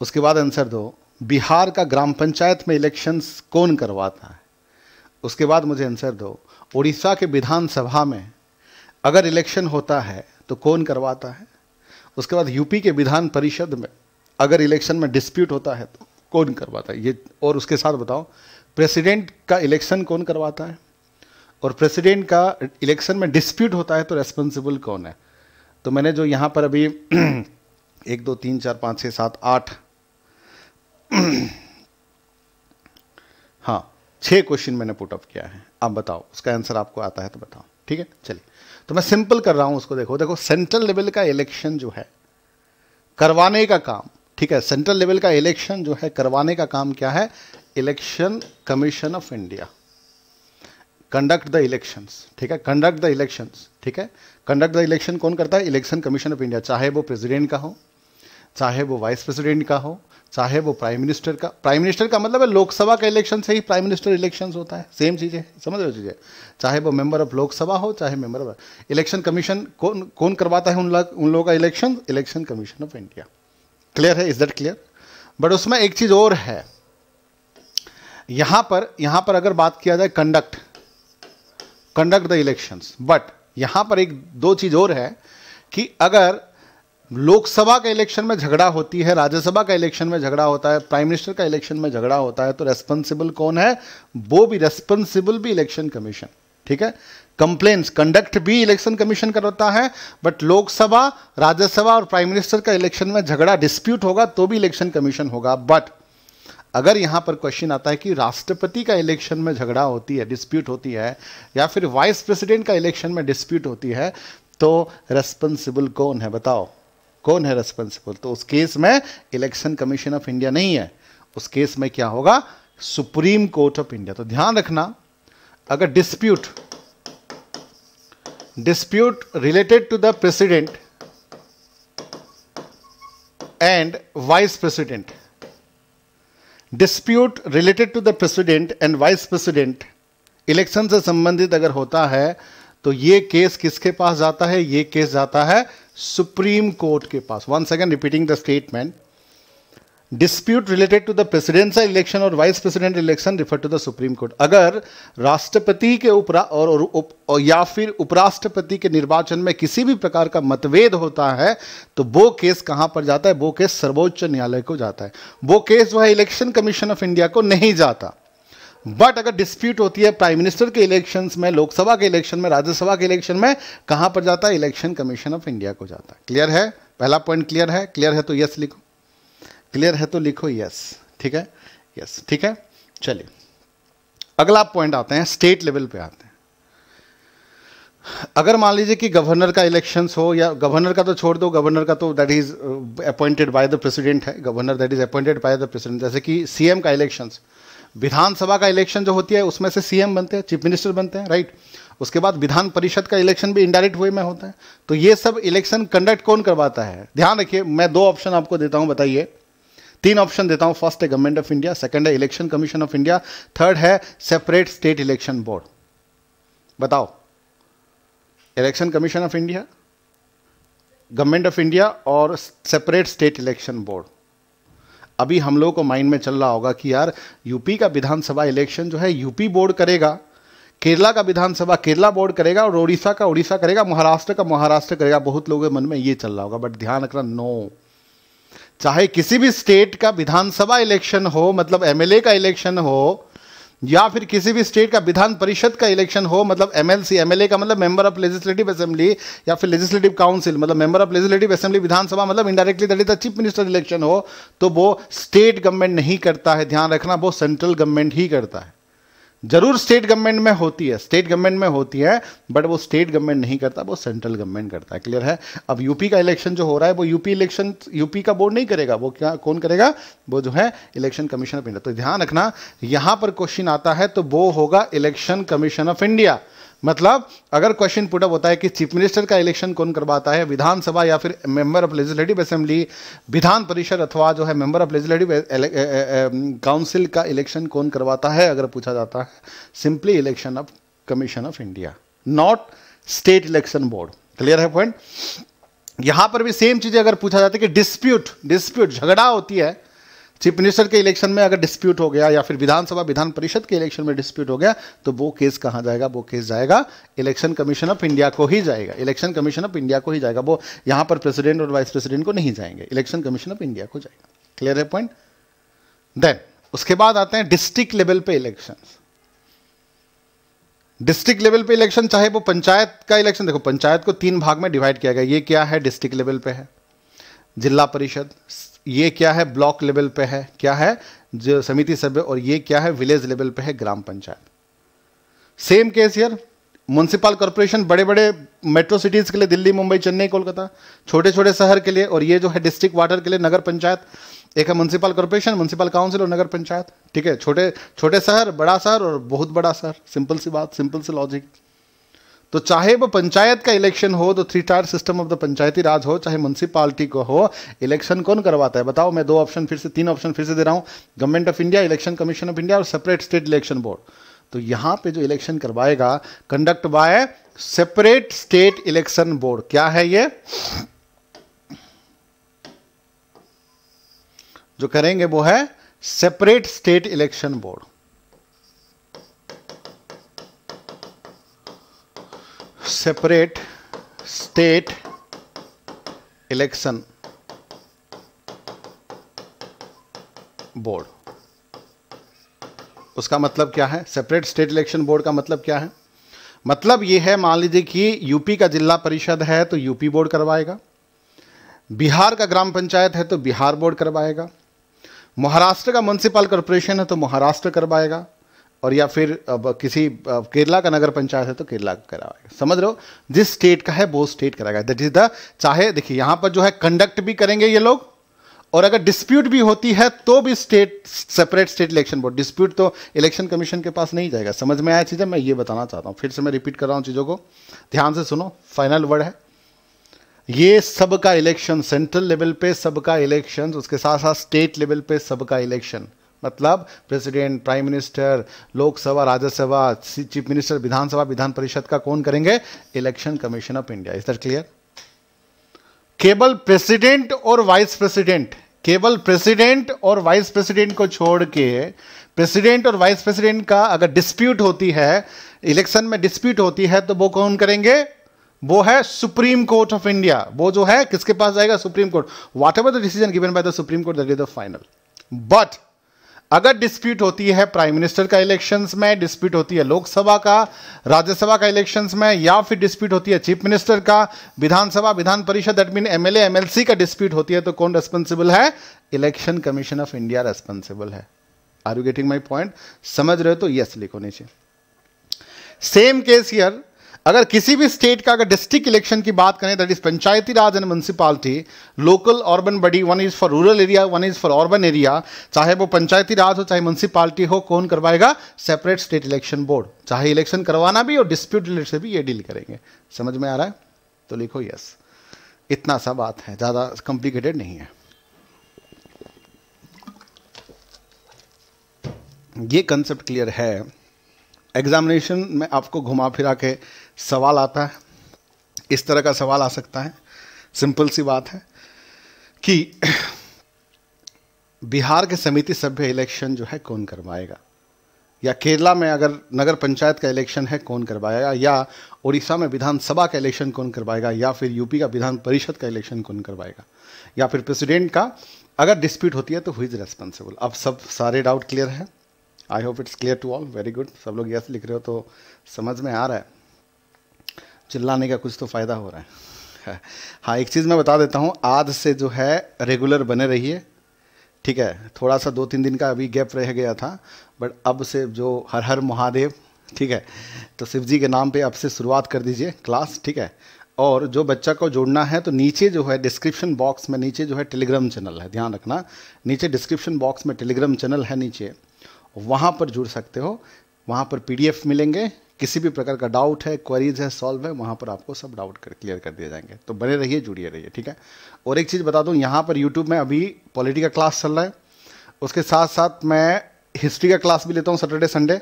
[SPEAKER 1] उसके बाद आंसर दो। बिहार का ग्राम पंचायत में इलेक्शंस कौन करवाता है? उसके बाद मुझे आंसर दो। उड़ीसा के विधानसभा में अगर इलेक्शन होता है तो कौन करवाता है? उसके बाद यूपी के विधान परिषद में अगर इलेक्शन में डिस्प्यूट होता है तो कौन करवाता है? ये और उसके साथ बताओ। प्रेसिडेंट का इलेक्शन कौन करवाता है? और प्रेसिडेंट का इलेक्शन में डिस्प्यूट होता है तो रेस्पॉन्सिबल कौन है? तो मैंने जो यहाँ पर अभी एक, दो, तीन, चार, पाँच छः सात, आठ हाँ छह क्वेश्चन मैंने पुटअप किया है। आप बताओ, उसका आंसर आपको आता है तो बताओ। ठीक है? चलिए। तो मैं सिंपल कर रहा हूँ उसको, देखो देखो सेंट्रल लेवल का इलेक्शन जो है, करवाने का काम, ठीक है? सेंट्रल लेवल का इलेक्शन जो है, करवाने का काम क्या है? Election commission of India conduct the elections ठीक है? कंडक्ट द इलेक्शंस ठीक है? कंडक्ट द इलेक्शन कौन करता है? इलेक्शन कमीशन ऑफ़ इंडिया चाहे वो प्रेसिडेंट का हो, चाहे वो वाइस प्रेसिडेंट का हो चाहे वो प्राइम मिनिस्टर का प्राइम मिनिस्टर का मतलब है लोकसभा का इलेक्शन से ही प्राइम मिनिस्टर इलेक्शन होता है। सेम चीज़, समझ रहे चीज़ें? चाहे वो मेंबर ऑफ़ लोकसभा हो, चाहे मेंबर ऑफ़ इलेक्शन कमीशन कौन कौन करवाता है उन लोग उन लोगों का election election commission of India clear है? इज़ दैट क्लियर बट उसमें एक चीज़ और है। यहाँ पर यहाँ पर अगर बात किया जाए conduct conduct the elections but यहाँ पर एक दो चीज़ और है कि अगर लोकसभा का इलेक्शन में झगड़ा होती है, राज्यसभा का इलेक्शन में झगड़ा होता है, प्राइम मिनिस्टर का इलेक्शन में झगड़ा होता है तो रेस्पॉन्सिबल कौन है? वो भी रेस्पॉन्सिबल भी इलेक्शन कमीशन, ठीक है? कंप्लेन्स कंडक्ट भी इलेक्शन कमीशन करता है बट लोकसभा, राज्यसभा और प्राइम मिनिस्टर का इलेक्शन में झगड़ा डिस्प्यूट होगा तो भी इलेक्शन कमीशन होगा। बट अगर यहाँ पर क्वेश्चन आता है कि राष्ट्रपति का इलेक्शन में झगड़ा होती है डिस्प्यूट होती है, या फिर वाइस प्रेसिडेंट का इलेक्शन में डिस्प्यूट होती है तो रेस्पॉन्सिबल कौन है, बताओ। कौन है रेस्पॉन्सिबल तो उस केस में इलेक्शन कमीशन ऑफ़ इंडिया नहीं है। उस केस में क्या होगा? सुप्रीम कोर्ट ऑफ़ इंडिया तो ध्यान रखना, अगर dispute dispute related to the president and vice president dispute related to the president and vice president election से संबंधित अगर होता है तो ये केस किसके पास जाता है? ये केस जाता है सुप्रीम कोर्ट के पास। One second repeating the statement dispute related to the presidential election और vice president election refer to the supreme court अगर राष्ट्रपति के उपरा और, और, उप, और या फिर उपराष्ट्रपति के निर्वाचन में किसी भी प्रकार का मतभेद होता है तो वो केस कहाँ पर जाता है? वो केस सर्वोच्च न्यायालय को जाता है। वो केस जो है इलेक्शन कमीशन ऑफ़ इंडिया को नहीं जाता। बट अगर डिस्प्यूट होती है प्राइम मिनिस्टर के इलेक्शन में, लोकसभा के इलेक्शन में, राज्यसभा के इलेक्शन में, कहाँ पर जाता है? इलेक्शन कमीशन ऑफ़ इंडिया को जाता है। क्लियर है? पहला पॉइंट क्लियर है? क्लियर है तो यस लिखो। क्लियर है तो लिखो यस ठीक है? यस ठीक है? चलिए। अगला पॉइंट आते हैं स्टेट लेवल पे आते हैं। अगर मान लीजिए कि गवर्नर का इलेक्शन हो, या गवर्नर का तो छोड़ दो गवर्नर का तो that is appointed by the president है। Governor that is appointed by the president जैसे कि सीएम का इलेक्शंस विधानसभा का इलेक्शन जो होती है, उसमें से सीएम बनते हैं, चीफ मिनिस्टर बनते हैं राइट उसके बाद विधान परिषद का इलेक्शन भी इनडायरेक्ट वे में होता है। तो ये सब इलेक्शन कंडक्ट कौन करवाता है? ध्यान रखिए, मैं दो ऑप्शन आपको देता हूँ, बताइए। तीन ऑप्शन देता हूँ। फ़र्स्ट है गवर्नमेंट ऑफ़ इंडिया सेकंड है election commission of India third है सेपरेट स्टेट इलेक्शन बोर्ड बताओ। Election commission of India government of India और सेपरेट स्टेट इलेक्शन बोर्ड अभी हम लोगों को माइंड में चल रहा होगा कि यार, यूपी का विधानसभा इलेक्शन जो है, यूपी बोर्ड करेगा, केरला का विधानसभा, केरला बोर्ड करेगा और उड़ीसा का उड़ीसा करेगा, महाराष्ट्र का महाराष्ट्र करेगा। बहुत लोगों के मन में ये चल रहा होगा बट ध्यान रखना नो चाहे किसी भी स्टेट का विधानसभा इलेक्शन हो मतलब एमएलए का इलेक्शन हो या फिर किसी भी स्टेट का विधान परिषद का इलेक्शन हो मतलब एमएलसी एमएलए का मतलब मेंबर ऑफ़ लेजिस्लेटिव असेंबली या फिर लेजिस्लेटिव काउंसिल मतलब member of legislative assembly Vidhan Sabha मतलब indirectly that is the chief minister election हो तो वो स्टेट गवर्नमेंट नहीं करता है, ध्यान रखना, वो सेंट्रल गवर्नमेंट ही करता है। ज़रूर स्टेट गवर्नमेंट में होती है, स्टेट गवर्नमेंट में होती है बट वो स्टेट गवर्नमेंट नहीं करता, वो सेंट्रल गवर्नमेंट करता है क्लियर है? अब यूपी का इलेक्शन जो हो रहा है, वो यूपी इलेक्शन यूपी का बोर्ड नहीं करेगा, वो क्या, कौन करेगा? वो जो है इलेक्शन कमीशन ऑफ़ इंडिया तो ध्यान रखना, यहाँ पर क्वेश्चन आता है तो वो होगा इलेक्शन कमीशन ऑफ़ इंडिया मतलब अगर क्वेश्चन पुटअप होता है कि चीफ मिनिस्टर का इलेक्शन कौन करवाता है, विधानसभा या फिर member of legislative assembly Vidhan Parishad अथवा जो है मेंबर ऑफ़ लेजिस्लेटिव काउंसिल का इलेक्शन कौन करवाता है, अगर पूछा जाता है? Simply election of commission of India not state election board clear है पॉइंट यहाँ पर भी सेम चीज़ें अगर पूछा जाता है कि डिस्प्यूट डिस्प्यूट झगड़ा होती है चीफ मिनिस्टर के इलेक्शन में अगर डिस्प्यूट हो गया या फिर विधानसभा विधान परिषद के इलेक्शन में डिस्प्यूट हो गया तो वो केस कहाँ जाएगा? वो केस जाएगा इलेक्शन कमीशन ऑफ़ इंडिया को ही जाएगा। इलेक्शन कमीशन ऑफ़ इंडिया को ही जाएगा। वो यहाँ पर प्रेसिडेंट और वाइस प्रेसिडेंट को नहीं जाएँगे। इलेक्शन कमीशन ऑफ़ इंडिया को जाएगा। क्लियर है पॉइंट? देन उसके बाद आते हैं डिस्ट्रिक्ट लेवल पे इलेक्शन डिस्ट्रिक्ट लेवल पे इलेक्शन, चाहे वो पंचायत का इलेक्शन, देखो, पंचायत को तीन भाग में डिवाइड किया गया। ये क्या है? डिस्ट्रिक्ट लेवल पे है। जिला परिषद, ये क्या है, ब्लॉक लेवल पे है, क्या है, जो समिति सभ्य, और ये क्या है, विलेज लेवल पे है, ग्राम पंचायत। सेम केस यार म्यूनसिपल कॉरपोरेशन बड़े बड़े मेट्रो सिटीज़ के लिए, दिल्ली, मुंबई, चेन्नई, कोलकाता छोटे छोटे शहर के लिए, और ये जो है डिस्ट्रिक्ट वाटर के लिए, नगर पंचायत, एक है म्यूनसिपल कॉरपोरेशन म्यूनसिपल काउंसिल और नगर पंचायत, ठीक है, छोटे छोटे शहर, बड़ा शहर और बहुत बड़ा शहर सिंपल सी बात सिंपल सी लॉजिक तो चाहे वो पंचायत का इलेक्शन हो तो three tier system of the Panchayati Raj हो, चाहे म्यूनसिपालिटी को हो, इलेक्शन कौन करवाता है? बताओ, मैं दो ऑप्शन फिर से, तीन ऑप्शन फिर से दे रहा हूँ। Government of India election commission of India और सेपरेट स्टेट इलेक्शन बोर्ड तो यहाँ पे जो इलेक्शन करवाएगा conduct by separate state election board क्या है ये? जो करेंगे वो है separate state election board separate state election board उसका मतलब क्या है? सेपरेट स्टेट इलेक्शन बोर्ड का मतलब क्या है? मतलब ये है, मान लीजिए कि यूपी का जिला परिषद है तो यूपी बोर्ड करवाएगा। बिहार का ग्राम पंचायत है तो बिहार बोर्ड करवाएगा। महाराष्ट्र का म्यूनसिपल कॉरपोरेशन है तो महाराष्ट्र करवाएगा। और या फिर किसी केरला का नगर पंचायत है तो केरला का कराएगा समझ रहे हो? जिस स्टेट का है, वो स्टेट कराएगा। दैट इज़ द चाहे, देखिए, यहाँ पर जो है कंडक्ट भी करेंगे ये लोग, और अगर डिस्प्यूट भी होती है तो भी state separate state election board dispute तो इलेक्शन कमीशन के पास नहीं जाएगा। समझ में आया चीज़ें? मैं ये बताना चाहता हूँ। फिर से मैं रिपीट कर रहा हूँ चीज़ों को। ध्यान से सुनो फाइनल वर्ड है। ये सबका इलेक्शन सेंट्रल लेवल पे, सबका इलेक्शन उसके साथ साथ स्टेट लेवल पे सबका इलेक्शन मतलब president prime minister Lok Sabha Rajya Sabha chief minister Vidhan Sabha Vidhan Parishad का कौन करेंगे election commission of India is that clear केवल प्रेसिडेंट और वाइस प्रेसिडेंट केवल प्रेसिडेंट और वाइस प्रेसिडेंट को छोड़ के प्रेसिडेंट और वाइस प्रेसिडेंट का अगर डिस्प्यूट होती है इलेक्शन में डिस्प्यूट होती है तो वो कौन करेंगे वो है सुप्रीम कोर्ट ऑफ़ इंडिया वो जो है किसके पास जाएगा supreme court whatever the decision given by the supreme court that is the final but अगर डिस्प्यूट होती है प्राइम मिनिस्टर का इलेक्शंस में डिस्प्यूट होती है लोकसभा का, राज्यसभा का इलेक्शंस में, या फिर डिस्प्यूट होती है चीफ मिनिस्टर का, Vidhan Sabha, Vidhan Parishad that mean MLA MLC का डिस्प्यूट होती है तो कौन रेस्पॉन्सिबल है? Election commission of India responsible है। Are you getting my point समझ रहे हो तो यस लिखो नीचे। सेम केस हियर अगर किसी भी स्टेट का अगर डिस्ट्रिक्ट इलेक्शन की बात करें that is Panchayati Raj and municipality local urban body one is for rural area one is for urban area चाहे वो पंचायती राज हो, चाहे म्यूनसिपालिटी हो, कौन करवाएगा? सेपरेट स्टेट इलेक्शन बोर्ड चाहे इलेक्शन करवाना भी और डिस्प्यूट रिलेट से भी ये डील करेंगे। समझ में आ रहा है? तो लिखो यस इतना सा बात है। ज़्यादा कॉम्प्लिकेटेड नहीं है। ये कंसेप्ट क्लियर है। एग्जामिनेशन में आपको घुमा फिरा के सवाल आता है, इस तरह का सवाल आ सकता है। सिंपल सी बात है कि बिहार के समिति सभ्य इलेक्शन जो है कौन करवाएगा? या केरला में अगर नगर पंचायत का इलेक्शन है, कौन करवाएगा? या उड़ीसा में विधानसभा का इलेक्शन कौन करवाएगा? या फिर यूपी का विधान परिषद का इलेक्शन कौन करवाएगा? या फिर प्रेसिडेंट का अगर डिस्प्यूट होती है तो हुई इज़ रेस्पॉन्सिबल अब सब सारे डाउट क्लियर है। I hope it's clear to all very good सब लोग यस लिख रहे हो तो समझ में आ रहा है। चिल्लाने का कुछ तो फ़ायदा हो रहा है। हाँ एक चीज़ मैं बता देता हूँ आज से जो है रेगुलर बने रहिए। ठीक है थोड़ा सा दो तीन दिन का अभी गैप रह गया था बट अब से जो हर हर महादेव, ठीक है तो शिव जी के नाम पे अब से शुरुआत कर दीजिए क्लास ठीक है। और जो बच्चा को जोड़ना है तो नीचे जो है डिस्क्रिप्शन बॉक्स में नीचे जो है टेलीग्राम चैनल है, ध्यान रखना। नीचे डिस्क्रिप्शन बॉक्स में टेलीग्राम चैनल है नीचे। वहाँ पर जुड़ सकते हो, वहाँ पर पीडीएफ मिलेंगे किसी भी प्रकार का डाउट है क्वेरीज है सॉल्व है, वहाँ पर आपको सब डाउट कर क्लियर कर दिए जाएँगे। तो बने रहिए, जुड़िए रहिए, ठीक है? और एक चीज़ बता दूँ, यहाँ पर यूट्यूब में अभी पॉलिटी का क्लास चल रहा है। उसके साथ साथ मैं हिस्ट्री का क्लास भी लेता हूँ सैटरडे संडे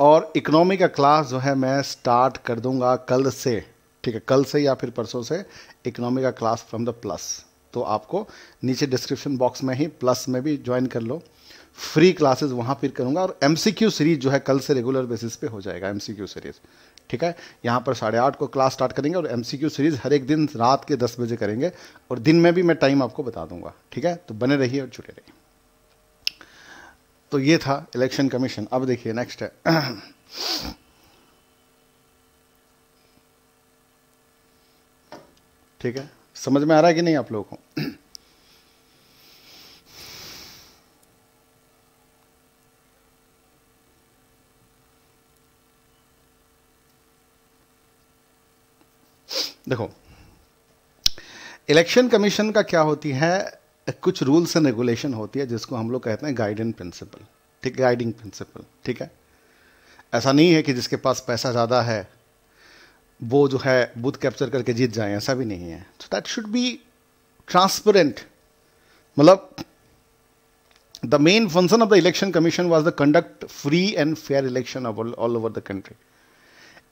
[SPEAKER 1] और इकोनॉमी का क्लास जो है मैं स्टार्ट कर दूँगा कल से, ठीक है? कल से या फिर परसों से इकोनॉमी का क्लास फ्रॉम द प्लस तो आपको नीचे डिस्क्रिप्शन बॉक्स में ही प्लस में भी ज्वाइन कर लो। फ्री क्लासेस वहाँ फिर करूँगा और एमसीक्यू सीरीज़ जो है कल से रेगुलर बेसिस पे हो जाएगा एमसीक्यू सीरीज़ ठीक है? यहाँ पर साढ़े आठ को क्लास स्टार्ट करेंगे और एमसीक्यू सीरीज़ हर एक दिन रात के दस बजे करेंगे और दिन में भी मैं टाइम आपको बता दूँगा। ठीक है? तो बने रहिए और जुड़े रहिए। तो ये था इलेक्शन कमीशन अब देखिए नेक्स्ट है। ठीक है? समझ में आ रहा है कि नहीं आप लोगों को? देखो इलेक्शन कमीशन का क्या होती है? कुछ रूल्स एंड रेगुलेशन होती है जिसको हम लोग कहते हैं गाइडेंस प्रिंसिपल ठीक गाइडिंग प्रिंसिपल ठीक है? ऐसा नहीं है कि जिसके पास पैसा ज़्यादा है, वो जो है बूथ कैप्चर करके जीत जाए, ऐसा भी नहीं है। So that should be transparent मतलब the main function of the election commission was the conduct free and fair election all over the country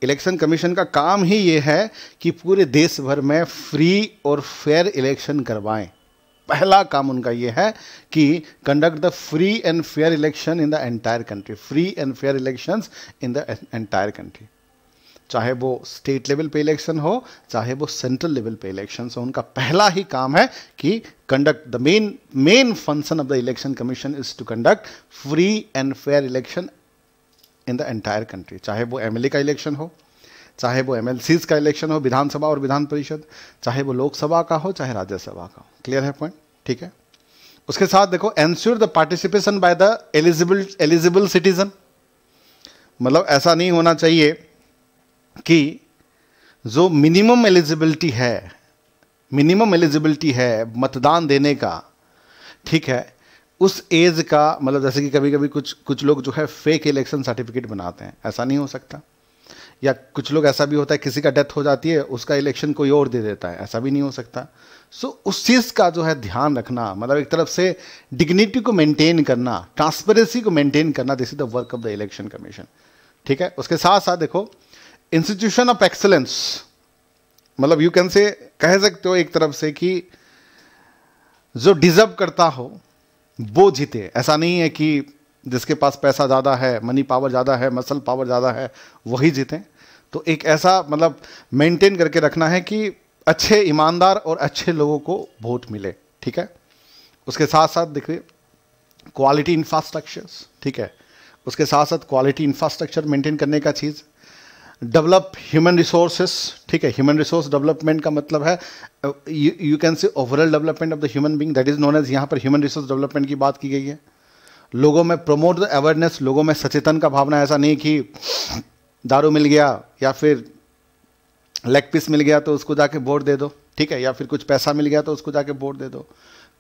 [SPEAKER 1] election commission का काम ही ये है कि पूरे देश भर में फ्री और फेयर इलेक्शन करवाएँ। पहला काम उनका ये है कि conduct the free and fair election in the entire country free and fair elections in the entire country चाहे वो स्टेट लेवल पे इलेक्शन हो, चाहे वो सेंट्रल लेवल पे इलेक्शन हो, उनका पहला ही काम है कि conduct the main main function of the election commission is to conduct free and fair election in the entire country चाहे वो एमएलए का इलेक्शन हो, चाहे वो एमएलसी का इलेक्शन हो, विधानसभा और विधान परिषद, चाहे वो लोकसभा का हो, चाहे राज्यसभा का हो। क्लियर है पॉइंट ठीक है? उसके साथ देखो ensure the participation by the eligible eligible citizen मतलब ऐसा नहीं होना चाहिए कि जो मिनिमम एलिजिबिलिटी है मिनिमम एलिजिबिलिटी है मतदान देने का, ठीक है उस एज का मतलब जैसे कि कभी कभी कुछ कुछ लोग जो है फेक इलेक्शन सर्टिफिकेट बनाते हैं। ऐसा नहीं हो सकता। या कुछ लोग ऐसा भी होता है किसी का डेथ हो जाती है उसका इलेक्शन कोई और दे देता है। ऐसा भी नहीं हो सकता। सो so, उस चीज़ का जो है ध्यान रखना मतलब एक तरफ़ से डिग्निटी को मेंटेन करना ट्रांसपेरेंसी को मेंटेन करना this is the work of the election commission ठीक है? उसके साथ साथ देखो इंस्टीट्यूशन ऑफ़ एक्सलेंस मतलब यू कैन से कह सकते हो एक तरफ़ से कि जो डिजर्व करता हो वो जीते। ऐसा नहीं है कि जिसके पास पैसा ज़्यादा है मनी पावर ज़्यादा है मसल पावर ज़्यादा है, वही जीते। तो एक ऐसा मतलब मेंटेन करके रखना है कि अच्छे ईमानदार और अच्छे लोगों को वोट मिले, ठीक है? उसके साथ साथ देखिए क्वालिटी इंफ्रास्ट्रक्चर्स ठीक है? उसके साथ साथ क्वालिटी इंफ्रास्ट्रक्चर मेंटेन करने का चीज़ डेवलप ह्यूमन रिसोर्सेस ठीक है ह्यूमन रिसोर्स डेवलपमेंट का मतलब है you can say overall development of the human being that is known as यहाँ पर ह्यूमन रिसोर्स डेवलपमेंट की बात की गई है। लोगों में प्रमोट द अवेयरनेस लोगों में सचेतन का भावना, ऐसा नहीं कि दारू मिल गया या फिर लेग पीस मिल गया तो उसको जाके वोट दे दो। ठीक है, या फिर कुछ पैसा मिल गया तो उसको जाके वोट दे दो।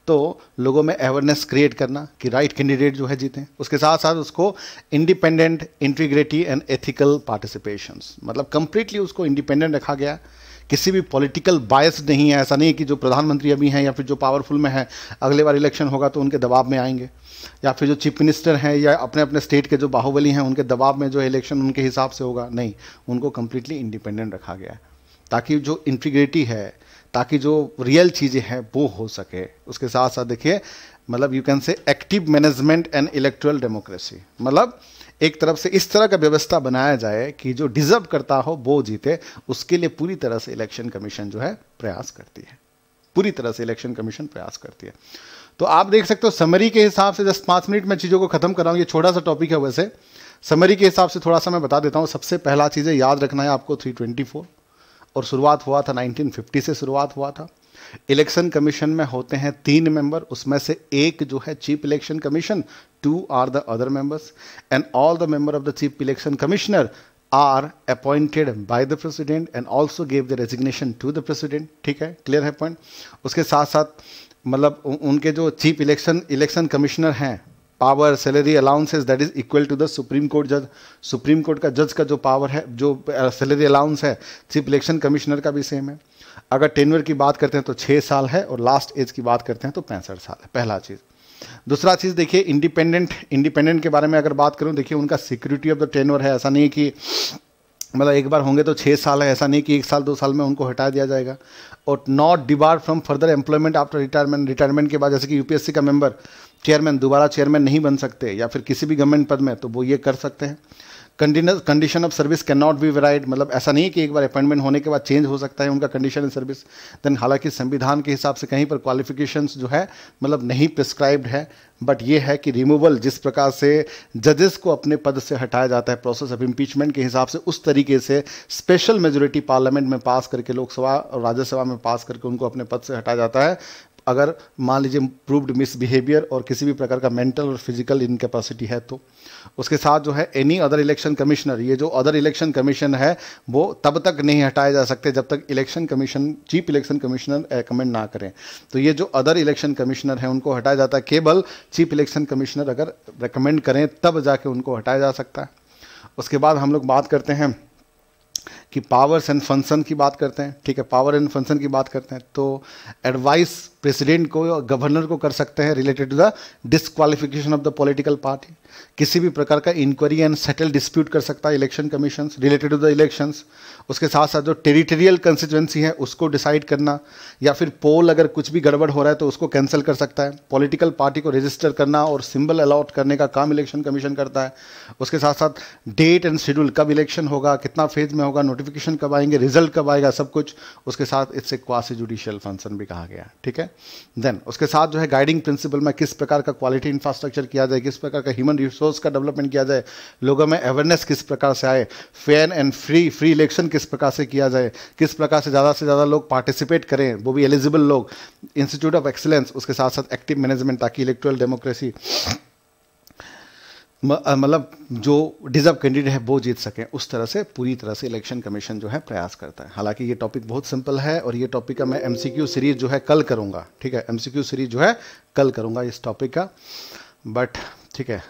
[SPEAKER 1] तो लोगों में अवेयरनेस क्रिएट करना कि राइट कैंडिडेट जो है जीते। उसके साथ साथ उसको independent integrity and ethical participation मतलब कंप्लीटली उसको इंडिपेंडेंट रखा गया। किसी भी पॉलिटिकल बायस नहीं है। ऐसा नहीं है कि जो प्रधानमंत्री अभी हैं या फिर जो पावरफुल में है, अगले बार इलेक्शन होगा तो उनके दबाव में आएँगे। या फिर जो चीफ मिनिस्टर हैं या अपने अपने स्टेट के जो बाहुबली हैं, उनके दबाव में जो इलेक्शन उनके हिसाब से होगा। नहीं, उनको कम्प्लीटली इंडिपेंडेंट रखा गया है। ताकि जो इंटीग्रिटी है ताकि जो रियल चीज़ें हैं, वो हो सके। उसके साथ साथ देखिए मतलब you can say active management and electoral democracy मतलब एक तरफ़ से इस तरह का व्यवस्था बनाया जाए कि जो डिजर्व करता हो, वो जीते। उसके लिए पूरी तरह से इलेक्शन कमीशन जो है, प्रयास करती है। पूरी तरह से इलेक्शन कमीशन प्रयास करती है। तो आप देख सकते हो समरी के हिसाब से जस्ट पाँच मिनट में चीज़ों को खत्म कर रहा ये छोटा सा टॉपिक है वैसे। समरी के हिसाब से थोड़ा सा मैं बता देता हूँ। सबसे पहला चीज़ें याद रखना है आपको 324 और शुरुआत हुआ था 1950 से शुरुआत हुआ था। इलेक्शन कमीशन में होते हैं तीन मेंबर, उसमें से एक जो है chief election commission two are the other members and all the member of the chief election commissioner are appointed by the president and also gave the resignation to the president ठीक है? Clear है point उसके साथ साथ मतलब उनके जो chief election election commissioner हैं power salary allowances that is equal to the supreme court जज सुप्रीम कोर्ट का जज का जो पावर है, जो सैलरी अलाउंस है चीफ इलेक्शन कमिश्नर का भी सेम है। अगर टेनवर की बात करते हैं तो छः साल है और लास्ट एज की बात करते हैं तो पैंसठ साल है, पहला चीज़। दूसरा चीज़ देखिए इंडिपेंडेंट इंडिपेंडेंट के बारे में अगर बात करूँ, देखिए उनका सिक्योरिटी ऑफ़ द टेनवर है। ऐसा नहीं कि मतलब एक बार होंगे तो छः साल है, ऐसा नहीं कि एक साल, दो साल में उनको हटा दिया जाएगा। और not debar from further employment after retirement retirement के बाद, जैसे कि यूपीएससी का मेंबर चेयरमैन दोबारा चेयरमैन नहीं बन सकते, या फिर किसी भी गवर्नमेंट पद में तो वो ये कर सकते हैं। Condition of service can not be varied मतलब ऐसा नहीं कि एक बार अपॉइंटमेंट होने के बाद चेंज हो सकता है उनका कंडीशन इन सर्विस देन हालाँकि संविधान के हिसाब से कहीं पर क्वालिफिकेशन जो है मतलब नहीं प्रिस्क्राइब्ड है बट ये है कि रिमूवल जिस प्रकार से जजेस को अपने पद से हटाया जाता है प्रोसेस ऑफ़ इम्पीचमेंट के हिसाब से उस तरीके से स्पेशल मेजोरिटी पार्लियामेंट में पास करके लोकसभा और राज्यसभा में पास करके उनको अपने पद से हटाया जाता है। अगर मान लीजिए प्रूव्ड मिसबिहेवियर और किसी भी प्रकार का मेंटल और फ़िज़िकल इनकेपेसिटी है तो उसके साथ जो है एनी अदर इलेक्शन कमिश्नर ये जो अदर इलेक्शन कमीशन है, वो तब तक नहीं हटाए जा सकते जब तक election commission chief election commissioner recommend ना करें। तो ये जो अदर इलेक्शन कमिश्नर है, उनको हटाया जाता है। केवल चीफ इलेक्शन कमिश्नर अगर रिकमेंड करें, तब जाके उनको हटाया जा सकता है। उसके बाद हम लोग बात करते हैं कि पावर्स एंड फ़ंक्शन की बात करते हैं, ठीक है पावर एंड फ़ंक्शन की बात करते हैं तो एडवाइस प्रेसिडेंट को या गवर्नर को कर सकते हैं related to the disqualification of the political party किसी भी प्रकार का इंक्वायरी एंड सेटल डिस्प्यूट कर सकता है election commission related to the elections उसके साथ साथ जो टेरिटोरियल कंस्टिट्यूंसी है, उसको डिसाइड करना, या फिर पोल अगर कुछ भी गड़बड़ हो रहा है तो उसको कैंसिल कर सकता है। पॉलिटिकल पार्टी को रजिस्टर करना और सिंबल अलॉट करने का काम इलेक्शन कमीशन करता है। उसके साथ साथ डेट एंड शेड्यूल कब इलेक्शन होगा, कितना फ़ेज़ में होगा नोटिफिकेशन कब आएँगे रिज़ल्ट कब आएगा, सब कुछ, उसके साथ इससे क्वासी जुडिशियल फ़ंक्शन भी कहा गया, ठीक है? देन उसके साथ जो है गाइडिंग प्रिंसिपल में किस प्रकार का क्वालिटी इंफ्रास्ट्रक्चर किया जाए, किस प्रकार का ह्यूमन रिसोर्स का डेवलपमेंट किया जाए, लोगों में अवेयरनेस किस प्रकार से आए fair and free free election किस प्रकार से किया जाए, किस प्रकार से ज़्यादा से ज़्यादा लोग पार्टिसिपेट करें, वो भी एलिजिबल लोग इंस्टीट्यूट ऑफ़ एक्सीलेंस उसके साथ साथ एक्टिव मैनेजमेंट ताकि इलेक्ट्रल डेमोक्रेसी मतलब जो डिजर्व कैंडिडेट है, वो जीत सकें। उस तरह से, पूरी तरह से इलेक्शन कमीशन जो है, प्रयास करता है। हालाँकि ये टॉपिक बहुत सिंपल है और ये टॉपिक का मैं एमसीक्यू सीरीज़ जो है, कल करूँगा। ठीक है? एमसीक्यू सीरीज़ जो है, कल करूँगा इस टॉपिक का। बट ठीक है।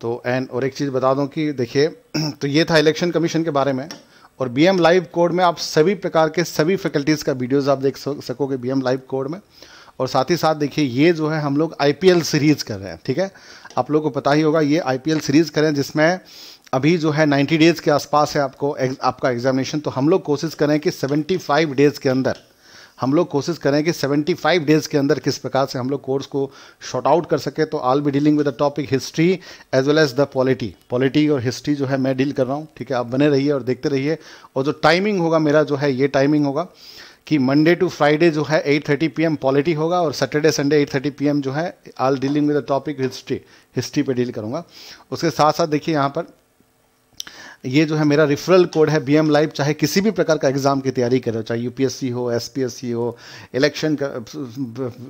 [SPEAKER 1] तो एंड और एक चीज़ बता दूँ कि देखिए तो ये था इलेक्शन कमीशन के बारे में। और बी एम लाइव कोड में आप सभी प्रकार के सभी फैकल्टीज़ का वीडियोज़ आप देख सकोगे बी एम लाइव कोड में। और साथ ही साथ देखिए, ये जो है हम लोग आईपीएल सीरीज़ कर रहे हैं, ठीक है? आप लोगों को पता ही होगा, ये आईपीएल सीरीज़ करें जिसमें अभी जो है 90 डेज़ के आसपास है आपको आपका एग्जामिनेशन तो हम लोग कोशिश करें कि 75 डेज़ के अंदर, हम लोग कोशिश करें कि 75 डेज़ के अंदर किस प्रकार से हम लोग कोर्स को शॉर्ट आउट कर सके। तो I'll be dealing with the topic history as well as the polity polity और हिस्ट्री जो है मैं डील कर रहा हूँ, ठीक है? आप बने रहिए और देखते रहिए। और जो टाइमिंग होगा मेरा जो है, ये टाइमिंग होगा। कि मंडे टू फ्राइडे जो है 8:30 पीएम पॉलिटी होगा और सैटरडे संडे 8:30 पीएम जो है I'll dealing with the topic history history पे डील करूँगा। उसके साथ साथ देखिए यहाँ पर, ये जो है मेरा रिफरल कोड है बी एम लाइव चाहे किसी भी प्रकार का एग्ज़ाम की तैयारी करो, चाहे यूपीएससी हो एसपीएससी हो इलेक्शन का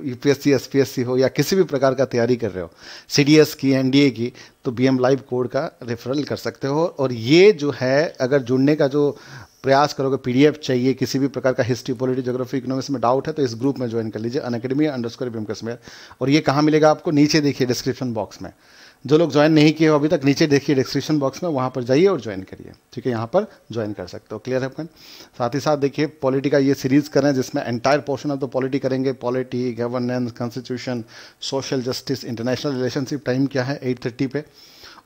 [SPEAKER 1] यूपीएससी एसपीएससी हो, या किसी भी प्रकार का तैयारी कर रहे हो सीडीएस की एनडीए की तो बी एम लाइव कोड का रेफरल कर सकते हो। और ये जो है, अगर जुड़ने का जो प्रयास करोगे पीडीएफ चाहिए, किसी भी प्रकार का हिस्ट्री पॉलिटी जोग्राफी इकोनॉमिक्स में डाउट है तो इस ग्रुप में ज्वाइन कर लीजिए Unacademy underscore Kashmir और ये कहाँ मिलेगा आपको? नीचे देखिए डिस्क्रिप्शन बॉक्स में. जो लोग ज्वाइन नहीं किए हो अभी तक, नीचे देखिए डिस्क्रिप्शन बॉक्स में, वहाँ पर जाइए और ज्वाइन करिए. ठीक है, यहाँ पर ज्वाइन कर सकते हो. क्लियर है फ्रेंड साथ ही साथ देखिए पॉलिटी का ये सीरीज़ करें जिसमें entire portion of the polity करेंगे. Polity governance constitution social justice international relationship time क्या है? एट थर्टी पे.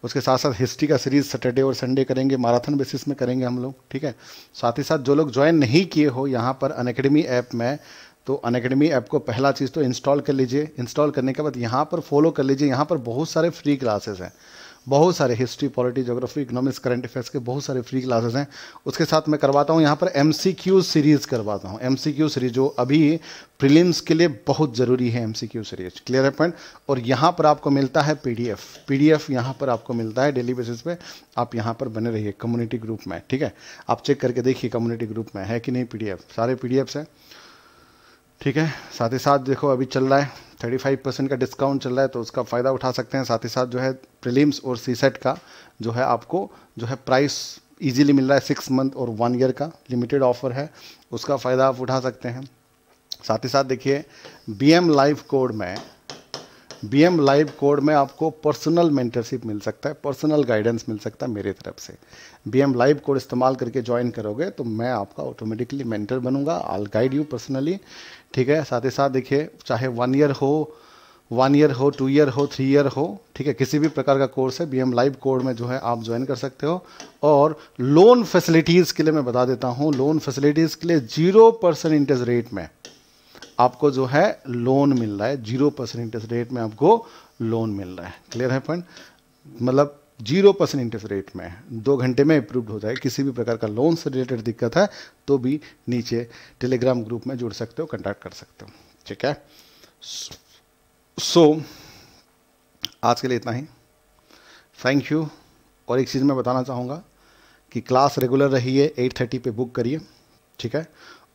[SPEAKER 1] उसके साथ साथ हिस्ट्री का सीरीज़ सैटरडे और संडे करेंगे मैराथन बेसिस में करेंगे हम लोग, ठीक है? साथ ही साथ जो लोग ज्वाइन नहीं किए हो यहाँ पर अनकेडमी ऐप में तो अनकेडमी ऐप को पहला चीज़ तो इंस्टॉल कर लीजिए। इंस्टॉल करने के बाद यहाँ पर फॉलो कर लीजिए। यहाँ पर बहुत सारे फ्री क्लासेस हैं। बहुत सारे history polity geography economics current affairs के बहुत सारे फ्री क्लासेस हैं। उसके साथ मैं करवाता हूँ, यहाँ पर एमसीक्यू सीरीज़ करवाता हूँ। एम सीरीज़ जो अभी प्रीलिम्स के लिए बहुत ज़रूरी है एमसीक्यू सीरीज़ क्लियर है पॉइंट और यहाँ पर आपको मिलता है पी डी एफ़ यहाँ पर आपको मिलता है डेली बेसिस पे। आप यहाँ पर बने रहिए कम्युनिटी ग्रुप में, ठीक है? आप चेक करके देखिए कम्युनिटी ग्रुप में है कि नहीं पीडीएफ सारे पी हैं। ठीक है? साथ ही साथ देखो, अभी चल रहा है थर्टी फाइव परसेंट का डिस्काउंट चल रहा है तो उसका फ़ायदा उठा सकते हैं। साथ ही साथ जो है प्रीलिम्स और सी सेट का जो है आपको, जो है प्राइस इजीली मिल रहा है सिक्स मंथ और वन ईयर का लिमिटेड ऑफ़र है, उसका फ़ायदा आप उठा सकते हैं। साथ ही साथ देखिए बी एम लाइव कोड में बी एम लाइव कोड में आपको पर्सनल मेंटरशिप मिल सकता है पर्सनल गाइडेंस मिल सकता है मेरे तरफ़ से। बी एम लाइव कोड इस्तेमाल करके ज्वाइन करोगे तो मैं आपका ऑटोमेटिकली मेंटर बनूँगा। आल गाइड यू पर्सनली ठीक है? साथ ही साथ देखिए, चाहे वन ईयर हो वन ईयर हो टू ईयर हो थ्री ईयर हो, ठीक है? किसी भी प्रकार का कोर्स है बी एम लाइव कोड में जो है आप ज्वाइन कर सकते हो। और लोन फैसिलिटीज़ के लिए मैं बता देता हूँ लोन फैसिलिटीज़ के लिए ज़ीरो परसेंट इंटरेस्ट रेट में आपको जो है लोन मिल रहा है ज़ीरो परसेंट इंटरेस्ट रेट में आपको लोन मिल रहा है। क्लियर है पॉइंट मतलब ज़ीरो परसेंट इंटरेस्ट रेट में दो घंटे में अप्रूव्ड हो जाए किसी भी प्रकार का लोन से रिलेटेड दिक्कत है तो भी नीचे टेलीग्राम ग्रुप में जुड़ सकते हो कंटैक्ट कर सकते हो। ठीक है? सो so, आज के लिए इतना ही। थैंक यू और एक चीज़ मैं बताना चाहूँगा कि क्लास रेगुलर रही है एट थर्टी पे बुक करिए। ठीक है?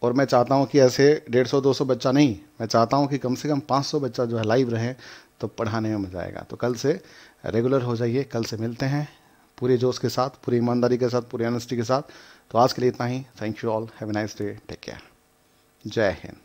[SPEAKER 1] और मैं चाहता हूँ कि ऐसे डेढ़ सौ, दो सौ बच्चा नहीं, मैं चाहता हूँ कि कम से कम पाँच सौ बच्चा जो है लाइव रहे तो पढ़ाने में मज़ा आएगा। तो कल से रेगुलर हो जाइए, कल से मिलते हैं पूरे जोश के साथ, पूरी ईमानदारी के साथ, पूरी ऑनेस्टी के साथ। तो आज के लिए इतना ही। Thank you all have nice day take care जय हिंद।